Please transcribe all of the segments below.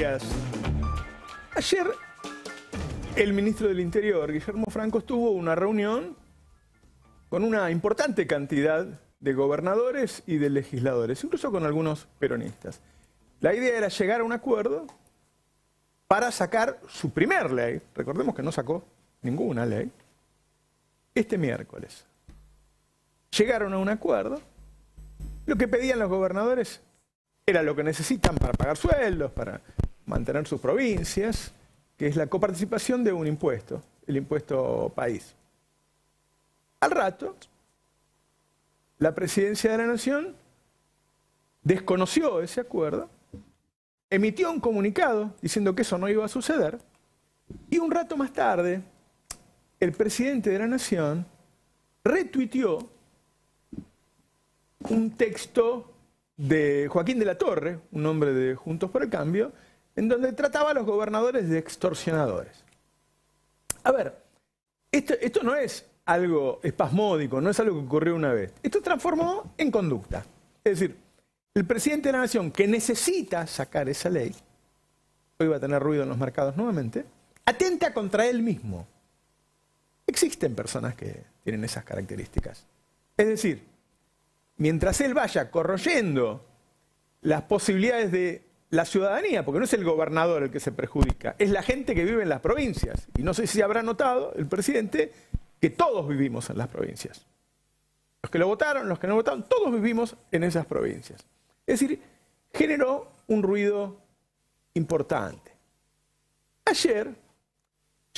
Ayer el ministro del Interior, Guillermo Franco, tuvo una reunión con una importante cantidad de gobernadores y de legisladores, incluso con algunos peronistas. La idea era llegar a un acuerdo para sacar su primer ley, recordemos que no sacó ninguna ley, este miércoles. Llegaron a un acuerdo, lo que pedían los gobernadores era lo que necesitan para pagar sueldos, para mantener sus provincias, que es la coparticipación de un impuesto, el impuesto país. Al rato, la presidencia de la Nación desconoció ese acuerdo, emitió un comunicado diciendo que eso no iba a suceder, y un rato más tarde, el presidente de la Nación retuiteó un texto de Joaquín de la Torre, un hombre de Juntos por el Cambio, en donde trataba a los gobernadores de extorsionadores. A ver, esto, no es algo espasmódico, no es algo que ocurrió una vez. Esto transformó en conducta. Es decir, el presidente de la nación que necesita sacar esa ley, hoy va a tener ruido en los mercados nuevamente, atenta contra él mismo. Existen personas que tienen esas características. Es decir, mientras él vaya corroyendo las posibilidades de la ciudadanía, porque no es el gobernador el que se perjudica, es la gente que vive en las provincias. Y no sé si habrá notado el presidente que todos vivimos en las provincias. Los que lo votaron, los que no votaron, todos vivimos en esas provincias. Es decir, generó un ruido importante. Ayer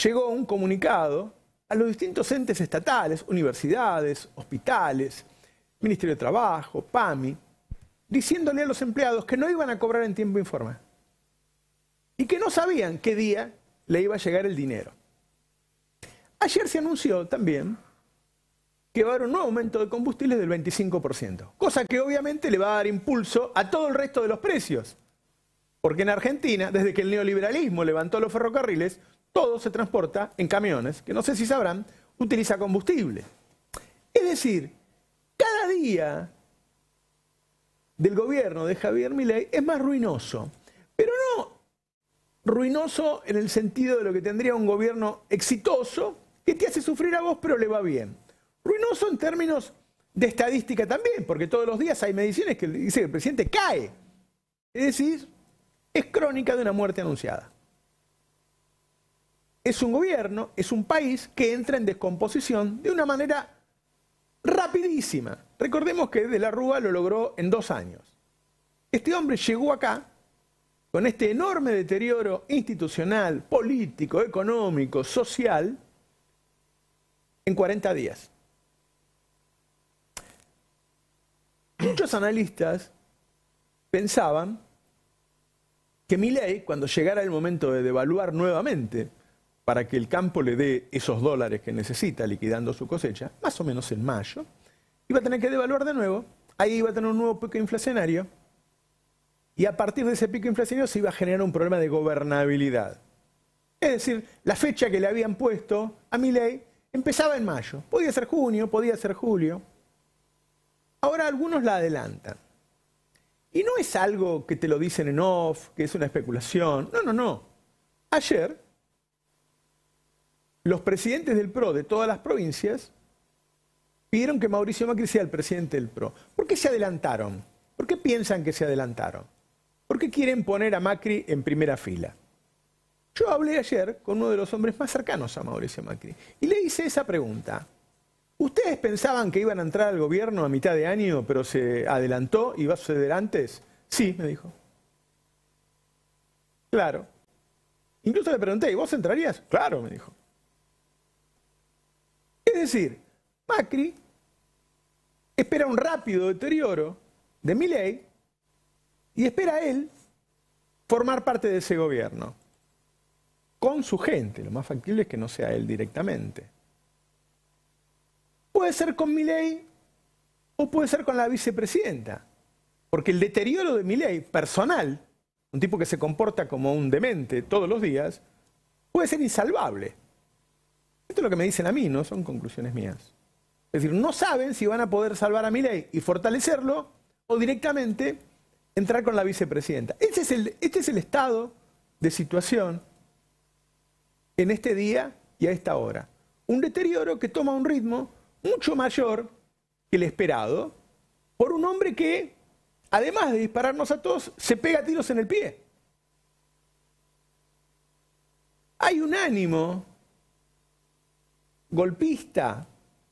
llegó un comunicado a los distintos entes estatales, universidades, hospitales, Ministerio de Trabajo, PAMI, diciéndole a los empleados que no iban a cobrar en tiempo informe y que no sabían qué día le iba a llegar el dinero. Ayer se anunció también que va a haber un nuevo aumento de combustibles del 25%, cosa que obviamente le va a dar impulso a todo el resto de los precios. Porque en Argentina, desde que el neoliberalismo levantó los ferrocarriles, todo se transporta en camiones, que no sé si sabrán, utiliza combustible. Es decir, cada día del gobierno de Javier Milei es más ruinoso, pero no ruinoso en el sentido de lo que tendría un gobierno exitoso que te hace sufrir a vos pero le va bien. Ruinoso en términos de estadística también, porque todos los días hay mediciones que dice que el presidente cae. Es decir, es crónica de una muerte anunciada. Es un gobierno, es un país que entra en descomposición de una manera rapidísima. Recordemos que De la Rúa lo logró en dos años. Este hombre llegó acá con este enorme deterioro institucional, político, económico, social, en 40 días. Muchos analistas pensaban que Milei, cuando llegara el momento de devaluar nuevamente, para que el campo le dé esos dólares que necesita liquidando su cosecha, más o menos en mayo, iba a tener que devaluar de nuevo, ahí iba a tener un nuevo pico inflacionario, y a partir de ese pico inflacionario se iba a generar un problema de gobernabilidad. Es decir, la fecha que le habían puesto a mi ley empezaba en mayo, podía ser junio, podía ser julio. Ahora algunos la adelantan. Y no es algo que te lo dicen en off, que es una especulación. No, no, no. Ayer los presidentes del PRO de todas las provincias pidieron que Mauricio Macri sea el presidente del PRO. ¿Por qué se adelantaron? ¿Por qué piensan que se adelantaron? ¿Por qué quieren poner a Macri en primera fila? Yo hablé ayer con uno de los hombres más cercanos a Mauricio Macri y le hice esa pregunta. ¿Ustedes pensaban que iban a entrar al gobierno a mitad de año, pero se adelantó y va a suceder antes? Sí, me dijo. Claro. Incluso le pregunté, ¿y vos entrarías? Claro, me dijo. Es decir, Macri espera un rápido deterioro de mi ley y espera él formar parte de ese gobierno con su gente. Lo más factible es que no sea él directamente. Puede ser con mi ley o puede ser con la vicepresidenta. Porque el deterioro de mi ley personal, un tipo que se comporta como un demente todos los días, puede ser insalvable. Esto es lo que me dicen a mí, no son conclusiones mías. Es decir, no saben si van a poder salvar a ley y fortalecerlo o directamente entrar con la vicepresidenta. Este es el, este es el estado de situación en este día y a esta hora. Un deterioro que toma un ritmo mucho mayor que el esperado por un hombre que, además de dispararnos a todos, se pega tiros en el pie. Hay un ánimo golpista,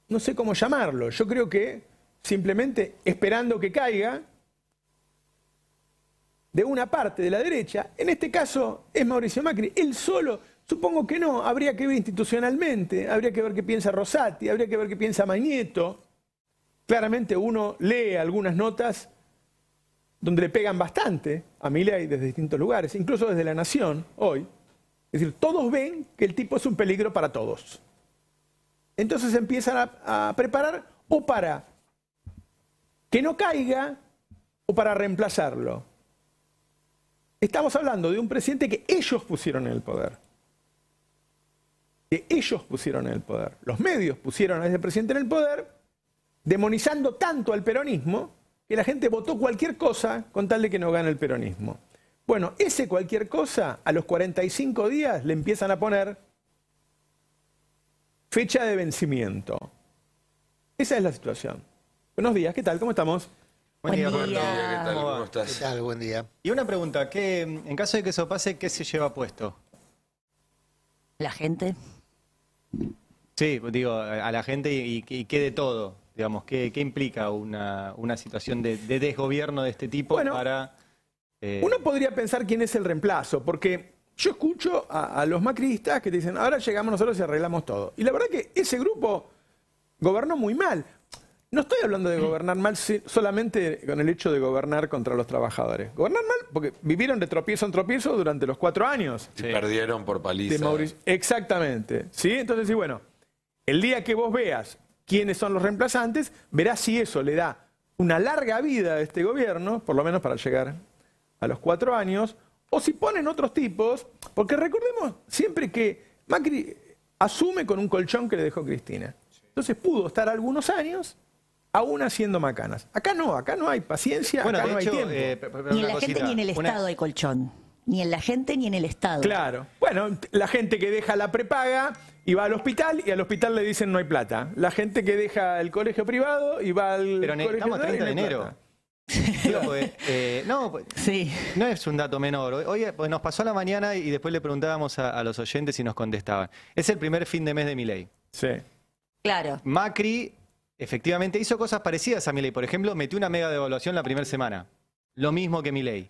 no sé cómo llamarlo, yo creo que simplemente esperando que caiga de una parte de la derecha, en este caso es Mauricio Macri, él solo, supongo que no, habría que ver institucionalmente, habría que ver qué piensa Rosati, habría que ver qué piensa Magneto. Claramente uno lee algunas notas donde le pegan bastante a Milei desde distintos lugares, incluso desde La Nación hoy. Es decir, todos ven que el tipo es un peligro para todos. Entonces empiezan a, a preparar o para que no caiga o para reemplazarlo. Estamos hablando de un presidente que ellos pusieron en el poder. Que ellos pusieron en el poder. Los medios pusieron a ese presidente en el poder, demonizando tanto al peronismo que la gente votó cualquier cosa con tal de que no gane el peronismo. Bueno, ese cualquier cosa, a los 45 días le empiezan a poner fecha de vencimiento. Esa es la situación. Buenos días, ¿qué tal? ¿Cómo estamos? Buen, día, Roberto. ¿Qué tal? ¿Cómo estás? ¿Qué tal? Buen día. Y una pregunta, ¿qué, en caso de que eso pase, ¿qué se lleva puesto? La gente. Sí, digo, a la gente y, y qué de todo, digamos, ¿qué, qué implica una, una situación de, de desgobierno de este tipo Bueno, para... eh, Uno podría pensar quién es el reemplazo, porque yo escucho a, a los macristas que te dicen, ahora llegamos nosotros y arreglamos todo. Y la verdad que ese grupo gobernó muy mal. No estoy hablando de gobernar mal solamente con el hecho de gobernar contra los trabajadores. Gobernar mal porque vivieron de tropiezo en tropiezo durante los cuatro años. Sí. Perdieron por paliza. de Mauricio. Exactamente. ¿sí? Entonces, sí, bueno, el día que vos veas quiénes son los reemplazantes, verás si eso le da una larga vida a este gobierno, por lo menos para llegar a los cuatro años, o si ponen otros tipos, porque recordemos siempre que Macri asume con un colchón que le dejó Cristina. Entonces pudo estar algunos años aún haciendo macanas. Acá no, acá no hay paciencia, bueno, acá de no hecho, hay tiempo. eh, Ni en la gente ni en el una- Estado hay colchón. Ni en la gente ni en el Estado. Claro. Bueno, la gente que deja la prepaga y va al hospital y al hospital le dicen no hay plata. La gente que deja el colegio privado y va al Pero colegio 30 de enero. plata. Digo, porque, eh, no, pues, Sí. no es un dato menor. Hoy pues nos pasó a la mañana y después le preguntábamos a, a los oyentes y nos contestaban. Es el primer fin de mes de mi ley. Sí. Claro. Macri efectivamente hizo cosas parecidas a Milei. Por ejemplo, metió una mega devaluación la primera semana. Lo mismo que Milei.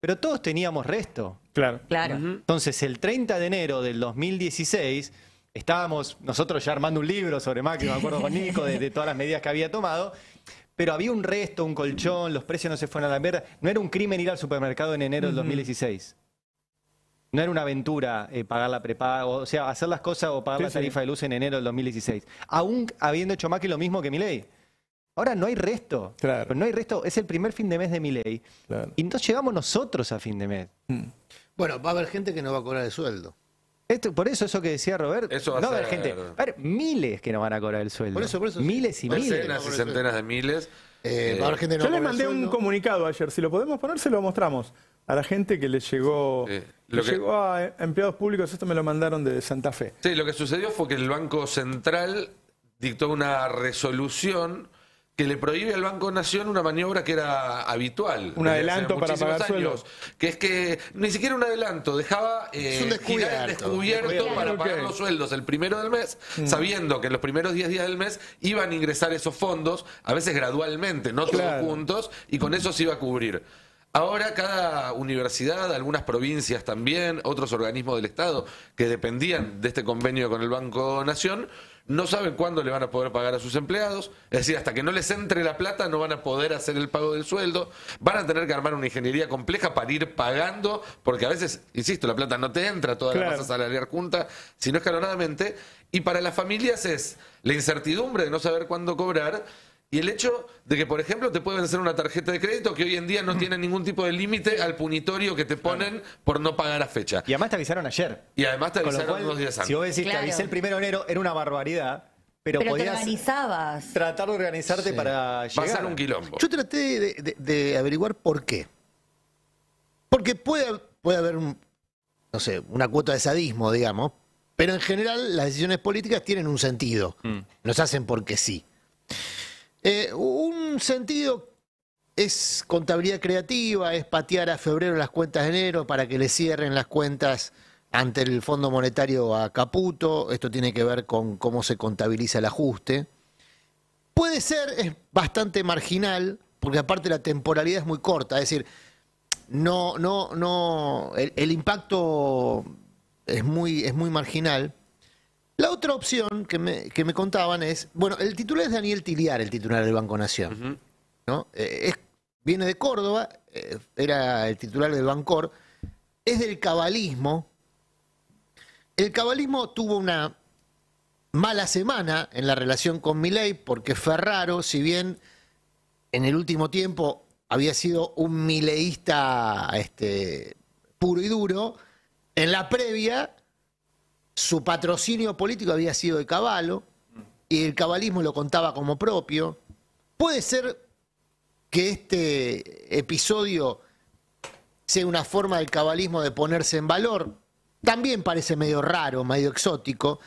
Pero todos teníamos resto. Claro. Claro. Entonces, el 30 de enero del 2016, estábamos nosotros ya armando un libro sobre Macri, me acuerdo con Nico, de, de todas las medidas que había tomado. Pero había un resto, un colchón, los precios no se fueron a la mierda. No era un crimen ir al supermercado en enero del 2016. No era una aventura eh, pagar la prepaga, o sea, hacer las cosas o pagar Sí, la sí. tarifa de luz en enero del 2016. Aún habiendo hecho Macri lo mismo que Milei. Ahora no hay resto. Claro. Pero no hay resto. Es el primer fin de mes de Milei. Claro. Y entonces llegamos nosotros a fin de mes. Bueno, va a haber gente que no va a cobrar el sueldo. Esto, por eso eso que decía Robert, Eso va no a va a haber gente, va a haber miles que no van a cobrar el sueldo. Por eso, por eso, sí. Miles y miles. Decenas y centenas de miles. Eh, gente no Yo va a le cobrar el mandé un comunicado ayer. Si lo podemos poner, se lo mostramos a la gente que le llegó, Sí. le Lo que- llegó a empleados públicos. Esto me lo mandaron de Santa Fe. Sí, lo que sucedió fue que el Banco Central dictó una resolución que le prohíbe al Banco Nación una maniobra que era habitual. Un adelanto para muchísimos pagar años, Que es que ni siquiera un adelanto, dejaba eh, Es un descubierto. girar el descubierto Descubierto. para pagar los sueldos el primero del mes, sabiendo que en los primeros 10 días del mes iban a ingresar esos fondos, a veces gradualmente, no todos juntos, y con eso se iba a cubrir. Ahora cada universidad, algunas provincias también, otros organismos del Estado que dependían de este convenio con el Banco Nación, no saben cuándo le van a poder pagar a sus empleados. Es decir, hasta que no les entre la plata no van a poder hacer el pago del sueldo. Van a tener que armar una ingeniería compleja para ir pagando, porque a veces, insisto, la plata no te entra toda Claro. la masa salarial junta, sino escalonadamente. Y para las familias es la incertidumbre de no saber cuándo cobrar. Y el hecho de que, por ejemplo, te puede vencer una tarjeta de crédito que hoy en día no tiene ningún tipo de límite al punitorio que te ponen por no pagar a fecha. Y además te avisaron ayer. Y además te Con lo avisaron cual, unos días antes. si vos decís Claro. te avisé el primero de enero, era una barbaridad. Pero, Pero te podías organizabas. tratar de organizarte Sí. para Va a llegar. ser un quilombo. Yo traté de, de- de averiguar por qué. Porque puede, puede haber un- no sé, una cuota de sadismo, digamos, pero en general las decisiones políticas tienen un sentido, no se hacen porque sí. Eh, un sentido es contabilidad creativa, es patear a febrero las cuentas de enero para que le cierren las cuentas ante el Fondo Monetario a Caputo. Esto tiene que ver con cómo se contabiliza el ajuste. Puede ser, es bastante marginal, porque aparte la temporalidad es muy corta, es decir, no, no, no, el, el impacto es muy, es muy marginal. La otra opción que me, que me contaban es, bueno, el titular es Daniel Tiliar, el titular del Banco Nación. ¿no? Eh, es- viene de Córdoba, eh, era el titular del Bancor, es del cabalismo. El cabalismo tuvo una mala semana en la relación con Milei porque Ferraro, si bien en el último tiempo había sido un mileísta este, puro y duro, en la previa su patrocinio político había sido de Caballo y el cabalismo lo contaba como propio. Puede ser que este episodio sea una forma del cabalismo de ponerse en valor. También parece medio raro, medio exótico.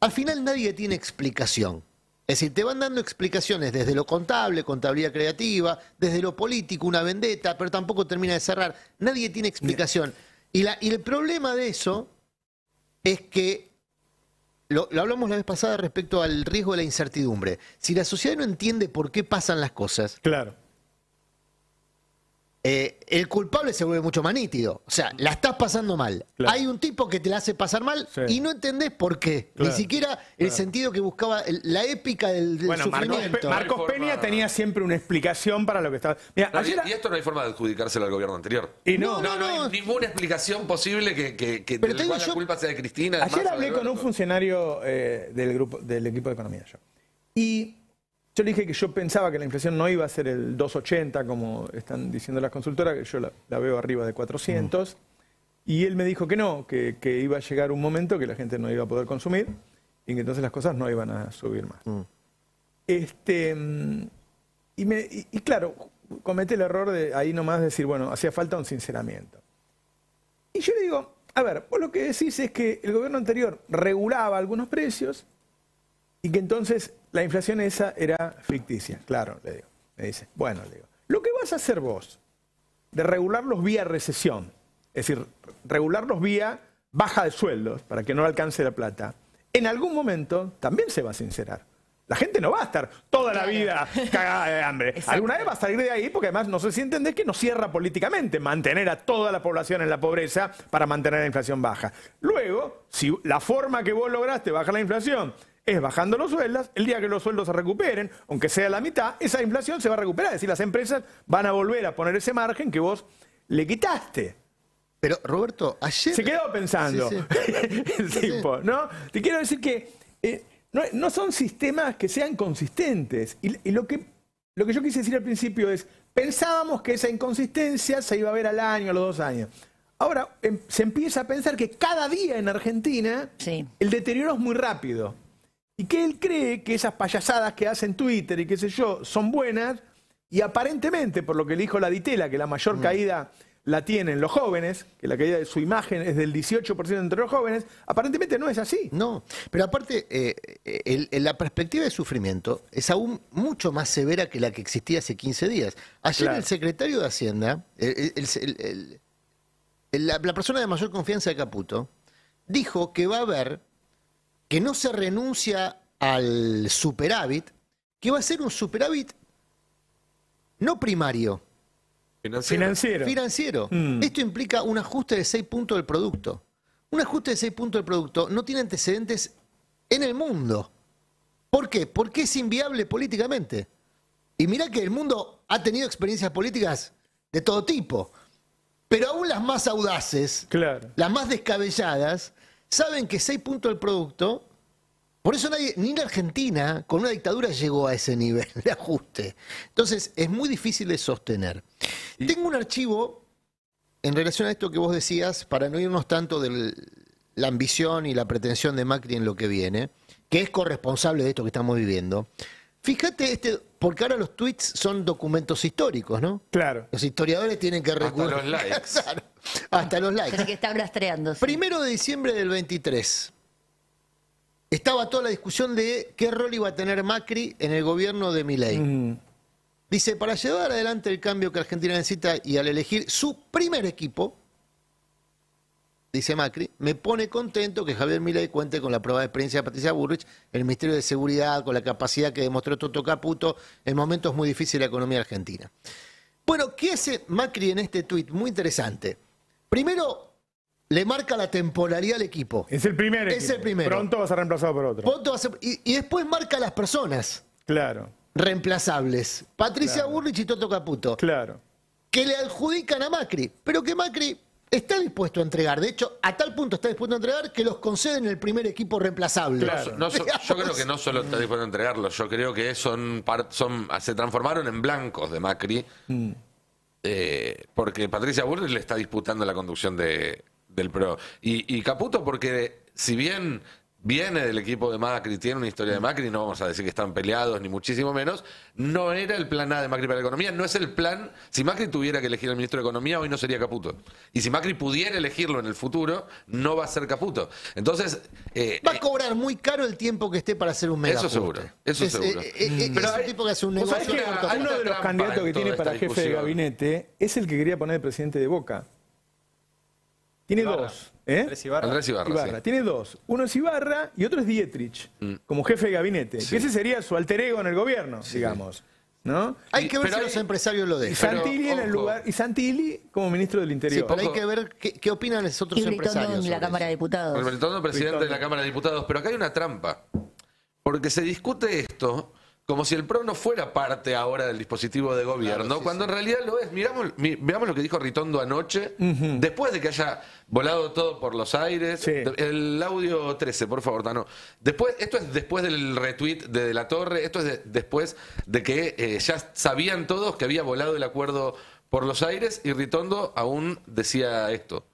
Al final nadie tiene explicación. Es decir, te van dando explicaciones desde lo contable, contabilidad creativa, desde lo político, una vendetta, pero tampoco termina de cerrar. Nadie tiene explicación. Y, la- y el problema de eso es que, lo, hablamos la vez pasada respecto al riesgo de la incertidumbre. Si la sociedad no entiende por qué pasan las cosas, Claro. Eh, el culpable se vuelve mucho más nítido. O sea, la estás pasando mal. Claro. Hay un tipo que te la hace pasar mal Sí. y no entendés por qué. Claro, Ni siquiera el sentido que buscaba, el- la épica del, del Bueno, Marcos, sufrimiento. Pe- Marcos Peña forma. tenía siempre una explicación para lo que estaba. No, y, ayer. y esto no hay forma de adjudicárselo al gobierno anterior. y no, No, no, no. hay ninguna explicación posible que, que, que Pero del te digo cual yo- la culpa sea de Cristina. Ayer hablé con un funcionario eh, del grupo del equipo de economía yo. Y yo le dije que yo pensaba que la inflación no iba a ser el 280 como están diciendo las consultoras, que yo la, la veo arriba de 400. Y él me dijo que no, que, que iba a llegar un momento que la gente no iba a poder consumir y que entonces las cosas no iban a subir más. Este, mm, y, me, y, y claro, cometí el error de ahí nomás decir, bueno, hacía falta un sinceramiento. Y yo le digo, a ver, vos lo que decís es que el gobierno anterior regulaba algunos precios y que entonces la inflación esa era ficticia. Claro, le digo. Me dice, bueno, le digo, lo que vas a hacer vos de regularlos vía recesión, es decir, regularlos vía baja de sueldos para que no alcance la plata, en algún momento también se va a sincerar. La gente no va a estar toda la vida cagada de hambre. Exacto. Alguna vez va a salir de ahí porque además no sé si entendés que no cierra políticamente mantener a toda la población en la pobreza para mantener la inflación baja. Luego, si la forma que vos lograste bajar la inflación es bajando los sueldos, el día que los sueldos se recuperen, aunque sea la mitad, esa inflación se va a recuperar. Es decir, las empresas van a volver a poner ese margen que vos le quitaste. Pero, Roberto, ayer... Se quedó pensando Sí, el tipo, ¿no? Te quiero decir que eh, no, no son sistemas que sean consistentes. Y, y lo, que, lo que yo quise decir al principio es, pensábamos que esa inconsistencia se iba a ver al año, a los dos años. Ahora em, se empieza a pensar que cada día en Argentina Sí. el deterioro es muy rápido. Y que él cree que esas payasadas que hacen Twitter y qué sé yo son buenas. Y aparentemente, por lo que le dijo la Ditela, que la mayor caída la tienen los jóvenes, que la caída de su imagen es del 18% entre los jóvenes, aparentemente no es así. No, pero aparte, eh, el- el- la perspectiva de sufrimiento es aún mucho más severa que la que existía hace 15 días. Ayer Claro. el secretario de Hacienda, el- la, la persona de mayor confianza de Caputo, dijo que va a haber, que no se renuncia al superávit, que va a ser un superávit no primario, Financiero. Financiero. financiero. Mm. Esto implica un ajuste de 6 puntos del producto. Un ajuste de 6 puntos del producto no tiene antecedentes en el mundo. ¿Por qué? Porque es inviable políticamente. Y mirá que el mundo ha tenido experiencias políticas de todo tipo. Pero aún las más audaces, Claro. las más descabelladas, saben que 6 puntos del producto. Por eso nadie, ni la Argentina, con una dictadura, llegó a ese nivel de ajuste. Entonces, es muy difícil de sostener. Tengo un archivo en relación a esto que vos decías, para no irnos tanto de la ambición y la pretensión de Macri en lo que viene, que es corresponsable de esto que estamos viviendo. Fíjate, este, porque ahora los tweets son documentos históricos, ¿no? Claro. Los historiadores tienen que Hasta recurrir. los likes. Claro, hasta los likes. Que estar rastreando. sí. Primero de diciembre del 23. Estaba toda la discusión de qué rol iba a tener Macri en el gobierno de Milei. Mm, Dice, para llevar adelante el cambio que Argentina necesita y al elegir su primer equipo, dice Macri, me pone contento que Javier Milei cuente con la prueba de experiencia de Patricia Burrich el Ministerio de Seguridad, con la capacidad que demostró Toto Caputo en momentos muy difíciles de la economía argentina. Bueno, ¿qué hace Macri en este tuit? Muy interesante. Primero, le marca la temporalidad al equipo. Es el primero. Es el primero. Pronto va a ser reemplazado por otro. Pronto va a ser- y, y después marca a las personas Claro, reemplazables. Patricia Burrich y Toto Caputo. claro. que le adjudican a Macri, pero que Macri está dispuesto a entregar. De hecho, a tal punto está dispuesto a entregar que los conceden el primer equipo reemplazable. Claro. No so- yo creo que no solo está dispuesto a entregarlos, yo creo que son, son se transformaron en blancos de Macri, Mm. eh, porque Patricia Bullrich le está disputando la conducción de, del PRO. Y, y Caputo porque si bien viene del equipo de Macri, tiene una historia de Macri, no vamos a decir que están peleados, ni muchísimo menos, no era el plan A de Macri para la economía, no es el plan, si Macri tuviera que elegir al ministro de Economía, hoy no sería Caputo. Y si Macri pudiera elegirlo en el futuro, no va a ser Caputo. Entonces... eh, Va a cobrar muy caro el tiempo que esté para hacer un mega Eso seguro, eso es, seguro. eh, eh, eh, Pero es un hay- tipo que hace un ¿Vos negocio que uno de los candidatos que tiene para jefe de gabinete es el que quería poner de presidente de Boca. Tiene Ibarra. dos. ¿eh? Andrés Ibarra. Andrés Ibarra, Ibarra. sí. Tiene dos. Uno es Ibarra y otro es Dietrich, Mm. como jefe de gabinete. Que ese sería su alter ego en el gobierno, digamos. ¿No? Hay Y- que ver pero si hay- los empresarios lo Y dejan. Pero, Santilli en el lugar. Y Santilli como ministro del Sí, Interior. pero hay que ver qué, qué opinan esos otros Y empresarios. en la Cámara de. Diputados. Con Britondo, presidente de la Cámara de Diputados. Pero acá hay una trampa. Porque se discute esto como si el PRO no fuera parte ahora del dispositivo de gobierno, Claro, sí, cuando sí. en realidad lo es. Miramos, mi- veamos lo que dijo Ritondo anoche, después de que haya volado todo por los aires. Sí. El audio 13, por favor, Tano. Después, esto es después del retweet de, de la Torre, esto es de- después de que eh, ya sabían todos que había volado el acuerdo por los aires y Ritondo aún decía esto.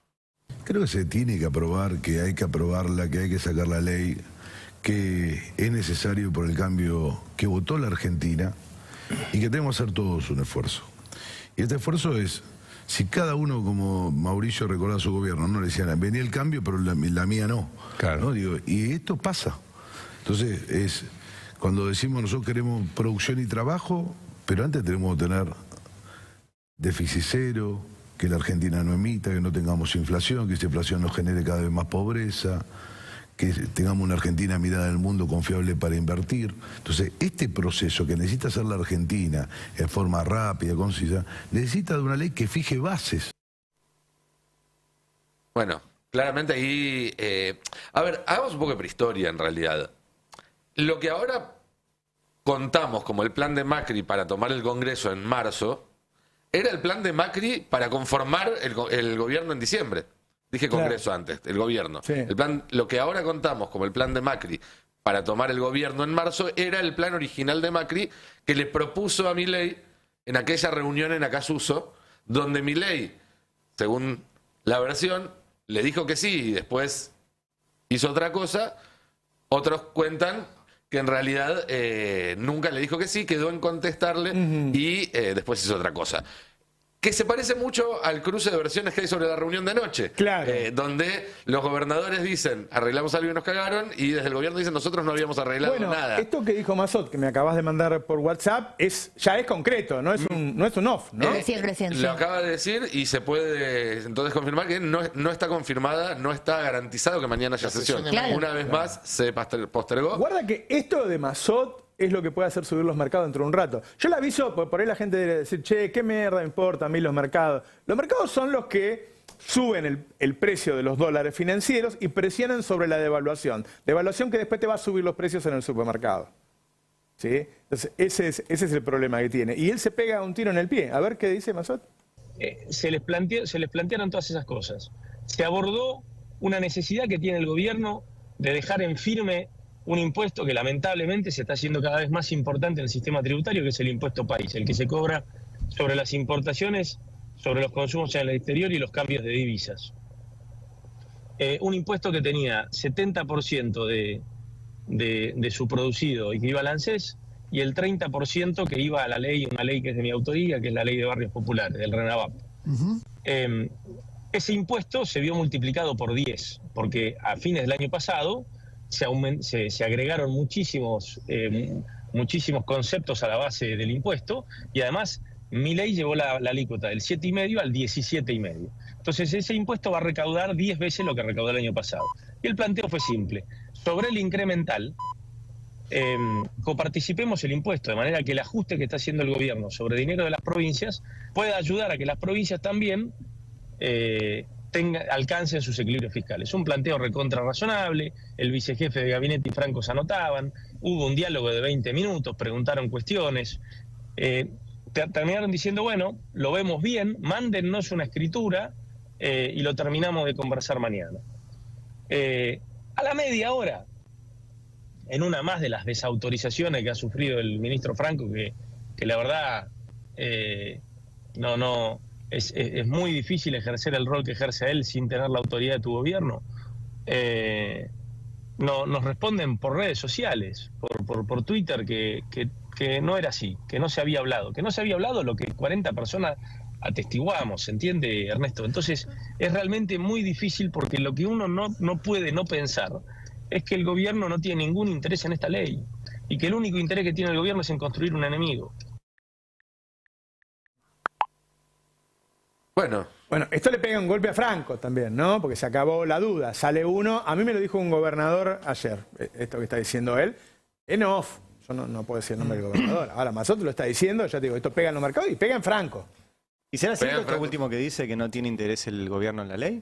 Creo que se tiene que aprobar, que hay que aprobarla, que hay que sacar la ley, que es necesario por el cambio que votó la Argentina y que tenemos que hacer todos un esfuerzo. Y este esfuerzo es, si cada uno, como Mauricio recordaba su gobierno, no le decían, venía el cambio, pero la, la mía no. Claro. ¿no? Digo, y esto pasa. Entonces, es cuando decimos nosotros queremos producción y trabajo, pero antes tenemos que tener déficit cero, que la Argentina no emita, que no tengamos inflación, que esa inflación no genere cada vez más pobreza, que tengamos una Argentina mirada al mundo confiable para invertir. Entonces, este proceso que necesita hacer la Argentina en forma rápida, concisa, necesita de una ley que fije bases. Bueno, claramente ahí. eh, a ver, hagamos un poco de prehistoria en realidad. Lo que ahora contamos como el plan de Macri para tomar el Congreso en marzo era el plan de Macri para conformar el, go- el gobierno en diciembre. Dije Claro. Congreso antes, el gobierno. Sí. El plan, lo que ahora contamos como el plan de Macri para tomar el gobierno en marzo era el plan original de Macri que le propuso a Milei en aquella reunión en Acasuso, donde Milei, según la versión, le dijo que sí y después hizo otra cosa. Otros cuentan que en realidad eh, nunca le dijo que sí, quedó en contestarle y eh, después hizo otra cosa. Que se parece mucho al cruce de versiones que hay sobre la reunión de anoche. Claro. Eh, donde los gobernadores dicen, arreglamos algo y nos cagaron, y desde el gobierno dicen, nosotros no habíamos arreglado Bueno, nada. esto que dijo Mazot, que me acabas de mandar por WhatsApp, es ya es concreto, no es un, no es un off, ¿no? Recién, sí. Lo acaba de decir y se puede entonces confirmar que no, no está confirmada, no está garantizado que mañana haya sesión. Claro. Una vez más se poster- postergó. Guarda que esto de Mazot es lo que puede hacer subir los mercados dentro de un rato. Yo le aviso, por, ahí la gente debe decir, che, ¿qué mierda me importa a mí los mercados? Los mercados son los que suben el, el precio de los dólares financieros y presionan sobre la devaluación. Devaluación que después te va a subir los precios en el supermercado. ¿Sí? Entonces, ese es, ese es el problema que tiene. Y él se pega un tiro en el pie. A ver qué dice Mazot. eh, se, les planteó, se les plantearon todas esas cosas. Se abordó una necesidad que tiene el gobierno de dejar en firme un impuesto que lamentablemente se está haciendo cada vez más importante en el sistema tributario, que es el impuesto país, el que se cobra sobre las importaciones, sobre los consumos en el exterior y los cambios de divisas. Eh, un impuesto que tenía 70% de, de, de su producido y que iba al ANSES y el 30% que iba a la ley, una ley que es de mi autoría, que es la ley de barrios populares, del RENAVAP. Eh, ese impuesto se vio multiplicado por 10, porque a fines del año pasado se, se- agregaron muchísimos, eh, muchísimos conceptos a la base del impuesto y además mi ley llevó la, la alícuota del 7,5 al 17,5. Entonces ese impuesto va a recaudar 10 veces lo que recaudó el año pasado. Y el planteo fue simple. Sobre el incremental, eh, coparticipemos el impuesto, de manera que el ajuste que está haciendo el gobierno sobre dinero de las provincias pueda ayudar a que las provincias también eh, tenga- alcancen sus equilibrios fiscales. Un planteo recontra razonable, el vicejefe de gabinete y Franco se anotaban, hubo un diálogo de 20 minutos, preguntaron cuestiones, eh, te- terminaron diciendo, bueno, lo vemos bien, mándennos una escritura eh, y lo terminamos de conversar mañana. Eh, a la media hora, en una más de las desautorizaciones que ha sufrido el ministro Franco, que, que la verdad no, no, es, es- muy difícil ejercer el rol que ejerce él sin tener la autoridad de tu gobierno. Eh, no, nos responden por redes sociales, por, por, Twitter, que, que- que no era así, que no se había hablado, que no se había hablado lo que 40 personas atestiguamos, ¿se entiende, Ernesto? Entonces, es realmente muy difícil porque lo que uno no, no puede no pensar es que el gobierno no tiene ningún interés en esta ley y que el único interés que tiene el gobierno es en construir un enemigo. Bueno, Bueno, esto le pega un golpe a Franco también, ¿no? Porque se acabó la duda. Sale uno, a mí me lo dijo un gobernador ayer, eh, esto que está diciendo él, en off. Yo no, no puedo decir el nombre del gobernador. Ahora, Mazoto lo está diciendo, ya te digo, esto pega en los mercados y pega en Franco. ¿Y será cierto esto último que dice que no tiene interés el gobierno en la ley?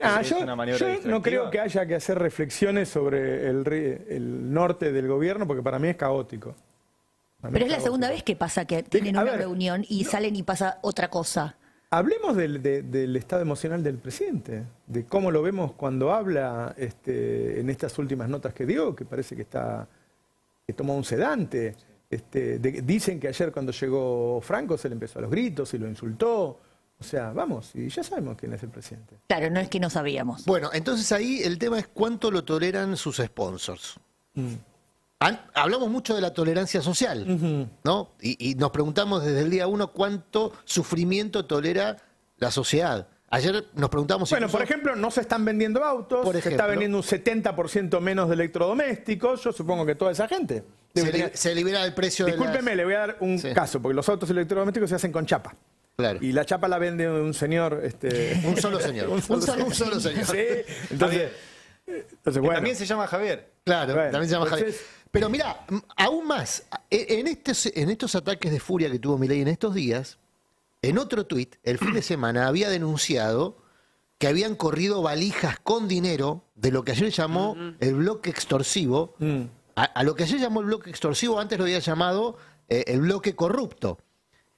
Ah, ¿Es yo una maniobra yo no creo que haya que hacer reflexiones sobre el, el norte del gobierno, porque para mí es caótico. Mí Pero es la caótico. segunda vez que pasa que tienen a una ver, reunión y salen y pasa otra cosa. Hablemos del, de- del estado emocional del presidente, de cómo lo vemos cuando habla este, en estas últimas notas que dio, que parece que está que tomó un sedante. Este, de- dicen que ayer cuando llegó Franco se le empezó a los gritos y lo insultó. O sea, vamos, y ya sabemos quién es el presidente. Claro, no es que no sabíamos. Bueno, entonces ahí el tema es cuánto lo toleran sus sponsors. Mm. Hablamos mucho de la tolerancia social, ¿no? Y, y nos preguntamos desde el día uno cuánto sufrimiento tolera la sociedad. Ayer nos preguntamos Bueno, incluso- por ejemplo, no se están vendiendo autos, Por se está vendiendo un 70% menos de electrodomésticos. Yo supongo que toda esa gente. se, li- tener- se libera el precio de Discúlpeme, las- le voy a dar un Sí. caso, porque los autos electrodomésticos se hacen con chapa. Claro. Y la chapa la vende un señor. Este, Un solo señor. un, solo, un solo señor. Sí, entonces, bueno. También se llama Javier. Claro, Bueno, también se llama Javier. Pero mira, aún más, e- en estos, en estos ataques de furia que tuvo Milei en estos días, en otro tuit, el fin de semana había denunciado que habían corrido valijas con dinero de lo que ayer llamó el bloque extorsivo, Mm. a, a lo que ayer llamó el bloque extorsivo, antes lo había llamado eh, el bloque corrupto,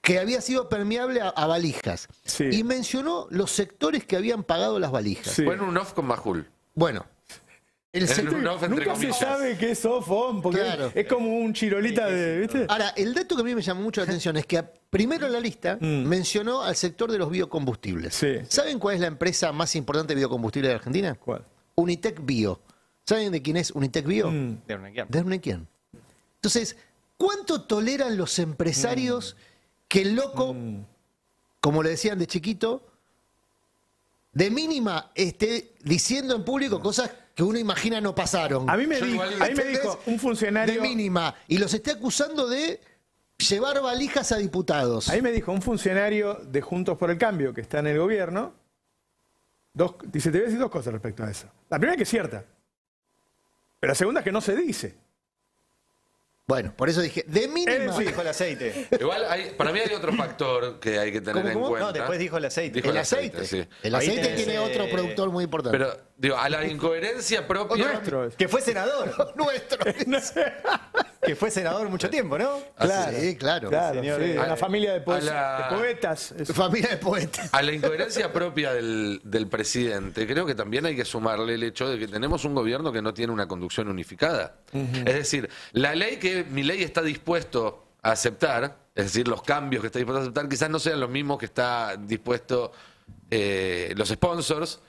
que había sido permeable a, a valijas. Sí. Y mencionó los sectores que habían pagado las valijas. Sí. bueno, un off con Majul. Bueno, el sector- off Nunca se sabe qué es off-on, porque Claro. es como un chirolita de. ¿Viste? Ahora, el dato que a mí me llamó mucho la atención es que primero en la lista Mm. mencionó al sector de los biocombustibles. Sí. ¿Saben cuál es la empresa más importante de biocombustible de Argentina? ¿Cuál? Unitec Bio. ¿Saben de quién es Unitec Bio? Mm. De Urnequian. De Urnequian. Entonces, ¿cuánto toleran los empresarios que el loco, Mm. como le decían de chiquito, de mínima esté diciendo en público cosas que uno imagina no pasaron? A mí me, dijo, igual- a mí me ¿Entendés? dijo un funcionario. de mínima y los esté acusando de llevar valijas a diputados. A mí me dijo un funcionario de Juntos por el Cambio que está en el gobierno. Dos, dice, te voy a decir dos cosas respecto a eso. La primera que es cierta. Pero la segunda es que no se dice. Bueno, por eso dije, de mínima. Sí. dijo el aceite. Igual, hay- para mí hay otro factor que hay que tener ¿Cómo, en cuenta. No, después dijo el aceite. Dijo el aceite. sí. El aceite tenés, tiene eh, otro productor muy importante. Pero, digo, a la incoherencia propia. Nuestro. es. Que fue senador. nuestro. que fue senador mucho tiempo, ¿no? Claro. Sí, claro. Claro, Señor, sí, una familia de, poes- la- de poetas. Familia de poetas. A la incoherencia propia del, del presidente, creo que también hay que sumarle el hecho de que tenemos un gobierno que no tiene una conducción unificada. Es decir, la ley que mi ley está dispuesto a aceptar, es decir, los cambios que está dispuesto a aceptar, quizás no sean los mismos que está dispuesto eh, los sponsors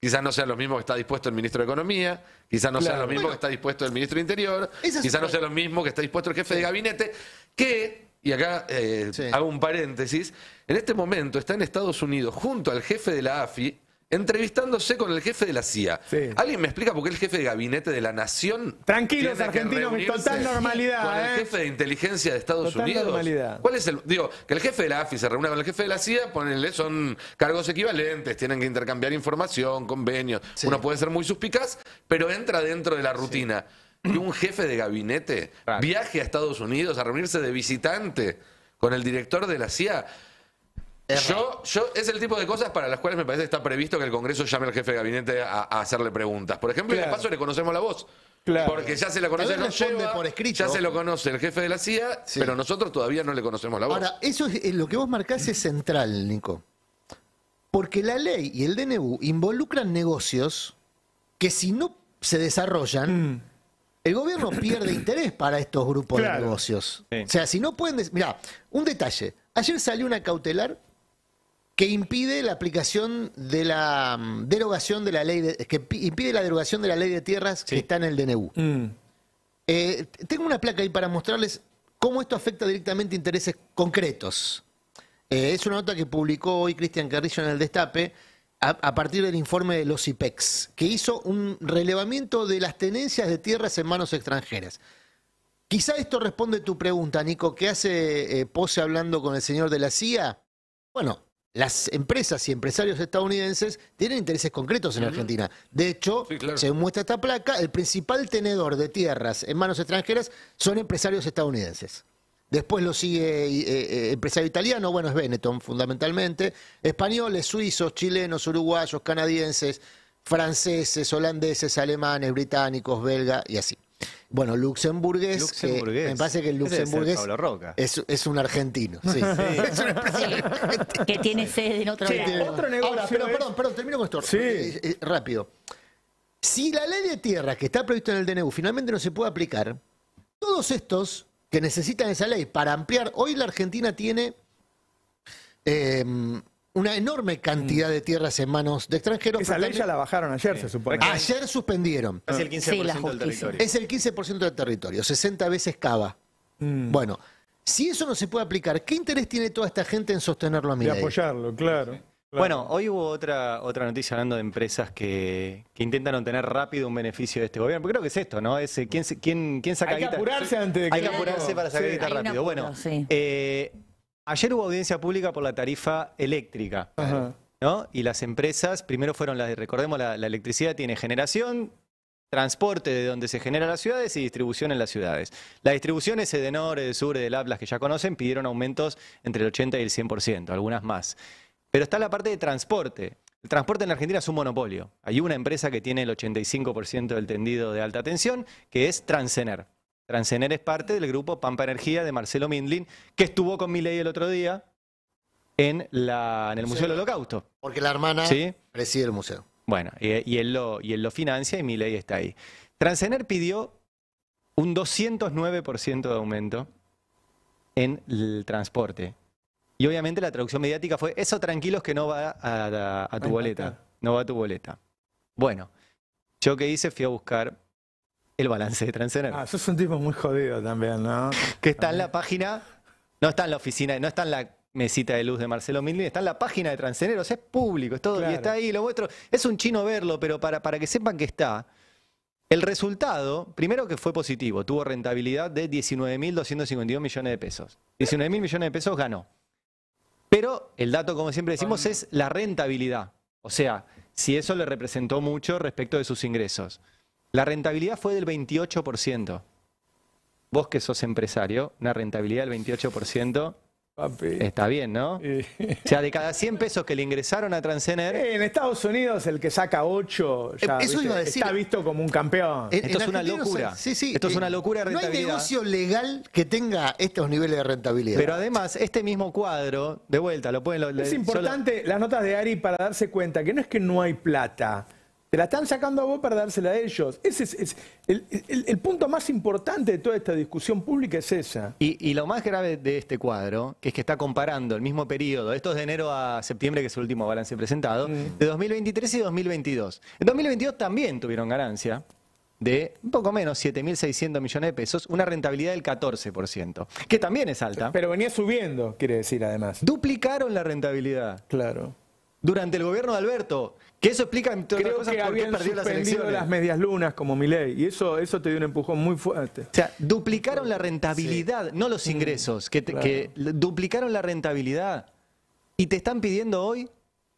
Quizás no sea lo mismo que está dispuesto el ministro de Economía, quizás no sea lo mismo que está dispuesto el ministro de Interior, quizás no sea lo mismo que está dispuesto el jefe de gabinete, que, y acá eh, Sí. hago un paréntesis, en este momento está en Estados Unidos junto al jefe de la AFI entrevistándose con el jefe de la CIA. Sí. ¿Alguien me explica por qué el jefe de gabinete de la Nación Tranquilos, tiene que argentinos, reunirse total normalidad, con el ¿eh? jefe de inteligencia de Estados Total Unidos? normalidad. ¿Cuál es el digo que el jefe de la AFI se reúna con el jefe de la CIA? Ponenle son cargos equivalentes, tienen que intercambiar información, convenios. Sí. Uno puede ser muy suspicaz, pero entra dentro de la rutina. Que un jefe de gabinete viaje a Estados Unidos a reunirse de visitante con el director de la CIA. Yo, yo, es el tipo de cosas para las cuales me parece que está previsto que el Congreso llame al jefe de gabinete a, a hacerle preguntas. Por ejemplo, y de Claro. paso le conocemos la voz. Claro. Porque ya se la conoce, lleva, por escrito. ya se lo conoce el jefe de la CIA, Sí. pero nosotros todavía no le conocemos la voz. Ahora, eso es, eh, lo que vos marcás es central, Nico. Porque la ley y el DNU involucran negocios que si no se desarrollan, Mm. el gobierno pierde interés para estos grupos Claro. de negocios. Sí. O sea, si no pueden... Mirá, un detalle. Ayer salió una cautelar que impide la aplicación de la mm, derogación de la ley, de- que pi- impide la derogación de la ley de tierras que está en el DNU. Mm. Eh, tengo una placa ahí para mostrarles cómo esto afecta directamente intereses concretos. Eh, es una nota que publicó hoy Cristian Carrillo en el Destape a, a partir del informe de los IPEX, que hizo un relevamiento de las tenencias de tierras en manos extranjeras. Quizá esto responde a tu pregunta, Nico, ¿qué hace eh, Pose hablando con el señor de la CIA? Bueno, las empresas y empresarios estadounidenses tienen intereses concretos en Argentina. De hecho, Sí, claro. según muestra esta placa, el principal tenedor de tierras en manos extranjeras son empresarios estadounidenses. Después lo sigue eh, eh, empresario italiano, bueno, es Benetton fundamentalmente, españoles, suizos, chilenos, uruguayos, canadienses, franceses, holandeses, alemanes, británicos, belga y así. Bueno, luxemburgués, que Luxemburgués. me parece que el luxemburgués Pablo Roca. es, es un argentino. sí. Es un empresario argentino. que tiene sede en otro Sí, lado. otro negocio Ahora, pero es- perdón, perdón, termino con esto. Sí. Eh, eh, rápido. Si la ley de tierras que está prevista en el DNU finalmente no se puede aplicar, todos estos que necesitan esa ley para ampliar, hoy la Argentina tiene eh, una enorme cantidad de tierras en manos de extranjeros. Esa ley también- ya la bajaron ayer, se supone. Ayer suspendieron. Casi el 15% Sí, del territorio. Es el 15% del territorio, 60 veces cava. Mm. Bueno, si eso no se puede aplicar, ¿qué interés tiene toda esta gente en sostenerlo a mi de apoyarlo, claro. claro. Bueno, hoy hubo otra, otra noticia hablando de empresas que, que intentan obtener rápido un beneficio de este gobierno. Porque creo que es esto, ¿no? Es eh, quién, quién, quién saca Hay que guita. apurarse antes de que Hay que apurarse para sacar Sí. guita rápido. apuro, bueno, sí. eh, ayer hubo audiencia pública por la tarifa eléctrica. Ajá. ¿no? Y las empresas, primero fueron las, recordemos, la, la electricidad tiene generación, transporte de donde se genera las ciudades y distribución en las ciudades. La distribución es Edenor, Edesur, Edelab, que ya conocen, pidieron aumentos entre el 80 y el 100%, algunas más. Pero está la parte de transporte. El transporte en la Argentina es un monopolio. Hay una empresa que tiene el 85% del tendido de alta tensión, que es Transener. Transener es parte del grupo Pampa Energía de Marcelo Mindlin, que estuvo con Milei el otro día en, la, en el Museo del Holocausto. Porque la hermana Sí. preside el museo. Bueno, y, y él lo, y él lo financia y mi ley está ahí. Transener pidió un 209% de aumento en el transporte. Y obviamente la traducción mediática fue, eso tranquilos que no va a, a- a tu boleta. No va a tu boleta. Bueno, yo que hice fui a buscar el balance de Transener, Ah, sos un tipo muy jodido también, ¿no? que está en la página, no está en la oficina, no está en la mesita de luz de Marcelo Mindlin, está en la página de Transener, o sea, es público, es todo, y está ahí, lo muestro. Es un chino verlo, pero para, para que sepan que está. El resultado, primero que fue positivo, tuvo rentabilidad de 19.252 millones de pesos. 19.000 millones de pesos ganó. Pero el dato, como siempre decimos, es la rentabilidad. O sea, si eso le representó mucho respecto de sus ingresos. La rentabilidad fue del 28%. Vos que sos empresario, una rentabilidad del 28% Papi. está bien, ¿no? O sea, de cada 100 pesos que le ingresaron a Transener, En Estados Unidos el que saca 8 ya Eh, eso ¿viste? iba a decir. está visto como un campeón. En- Esto en es una locura. Sí, sí. Esto es eh, una locura de No hay rentabilidad. negocio legal que tenga estos niveles de rentabilidad. Pero además, este mismo cuadro, de vuelta, lo pueden... lo- Es importante las notas de Ari para darse cuenta que no es que no hay plata. Te la están sacando a vos para dársela a ellos. Ese es, es- el, el- el punto más importante de toda esta discusión pública es esa. Y, y lo más grave de este cuadro, que es que está comparando el mismo periodo, esto es de enero a septiembre, que es el último balance presentado, Mm. de 2023 y 2022. En 2022 también tuvieron ganancia de un poco menos, 7.600 millones de pesos, una rentabilidad del 14%, que también es alta. Pero venía subiendo, quiere decir además. Duplicaron la rentabilidad Claro. durante el gobierno de Alberto, que eso explica, entre otras Creo cosas, que por qué habían perdió las suspendido elecciones. las medias lunas como Milei y eso, eso te dio un empujón muy fuerte. O sea, duplicaron la rentabilidad, no los ingresos, que, te- claro. que duplicaron la rentabilidad. Y te están pidiendo hoy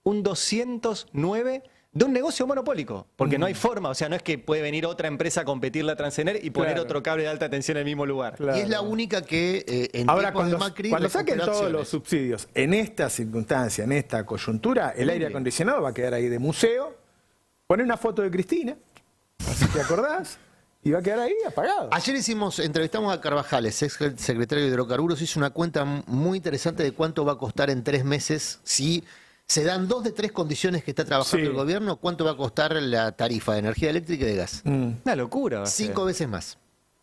un 209 de un negocio monopólico, porque no hay forma, o sea, no es que puede venir otra empresa a competirla a Transener y poner Claro. otro cable de alta tensión en el mismo lugar. Claro. Y es la única que eh, en Ahora, cuando, de Macri cuando saquen todos los subsidios en esta circunstancia, en esta coyuntura, el aire acondicionado va a quedar ahí de museo. Pone una foto de Cristina, así te acordás, y va a quedar ahí apagado. Ayer hicimos, entrevistamos a Carvajales, ex secretario de Hidrocarburos, hizo una cuenta muy interesante de cuánto va a costar en tres meses si se dan dos de tres condiciones que está trabajando Sí. el gobierno, cuánto va a costar la tarifa de energía eléctrica y de gas. Mm. Una locura. Cinco veces más.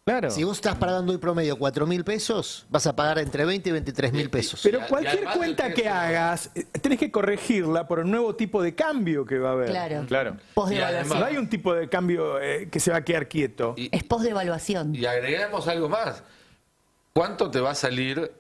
Claro. Si vos estás pagando hoy promedio 4 mil pesos, vas a pagar entre 20 y 23 mil pesos. Pero cualquier además cuenta que hagas, eh, tenés que corregirla por el nuevo tipo de cambio que va a haber. Claro. Claro. Posdevaluación. No hay un tipo de cambio eh, que se va a quedar quieto. Y, Es posdevaluación. y agregamos algo más. ¿Cuánto te va a salir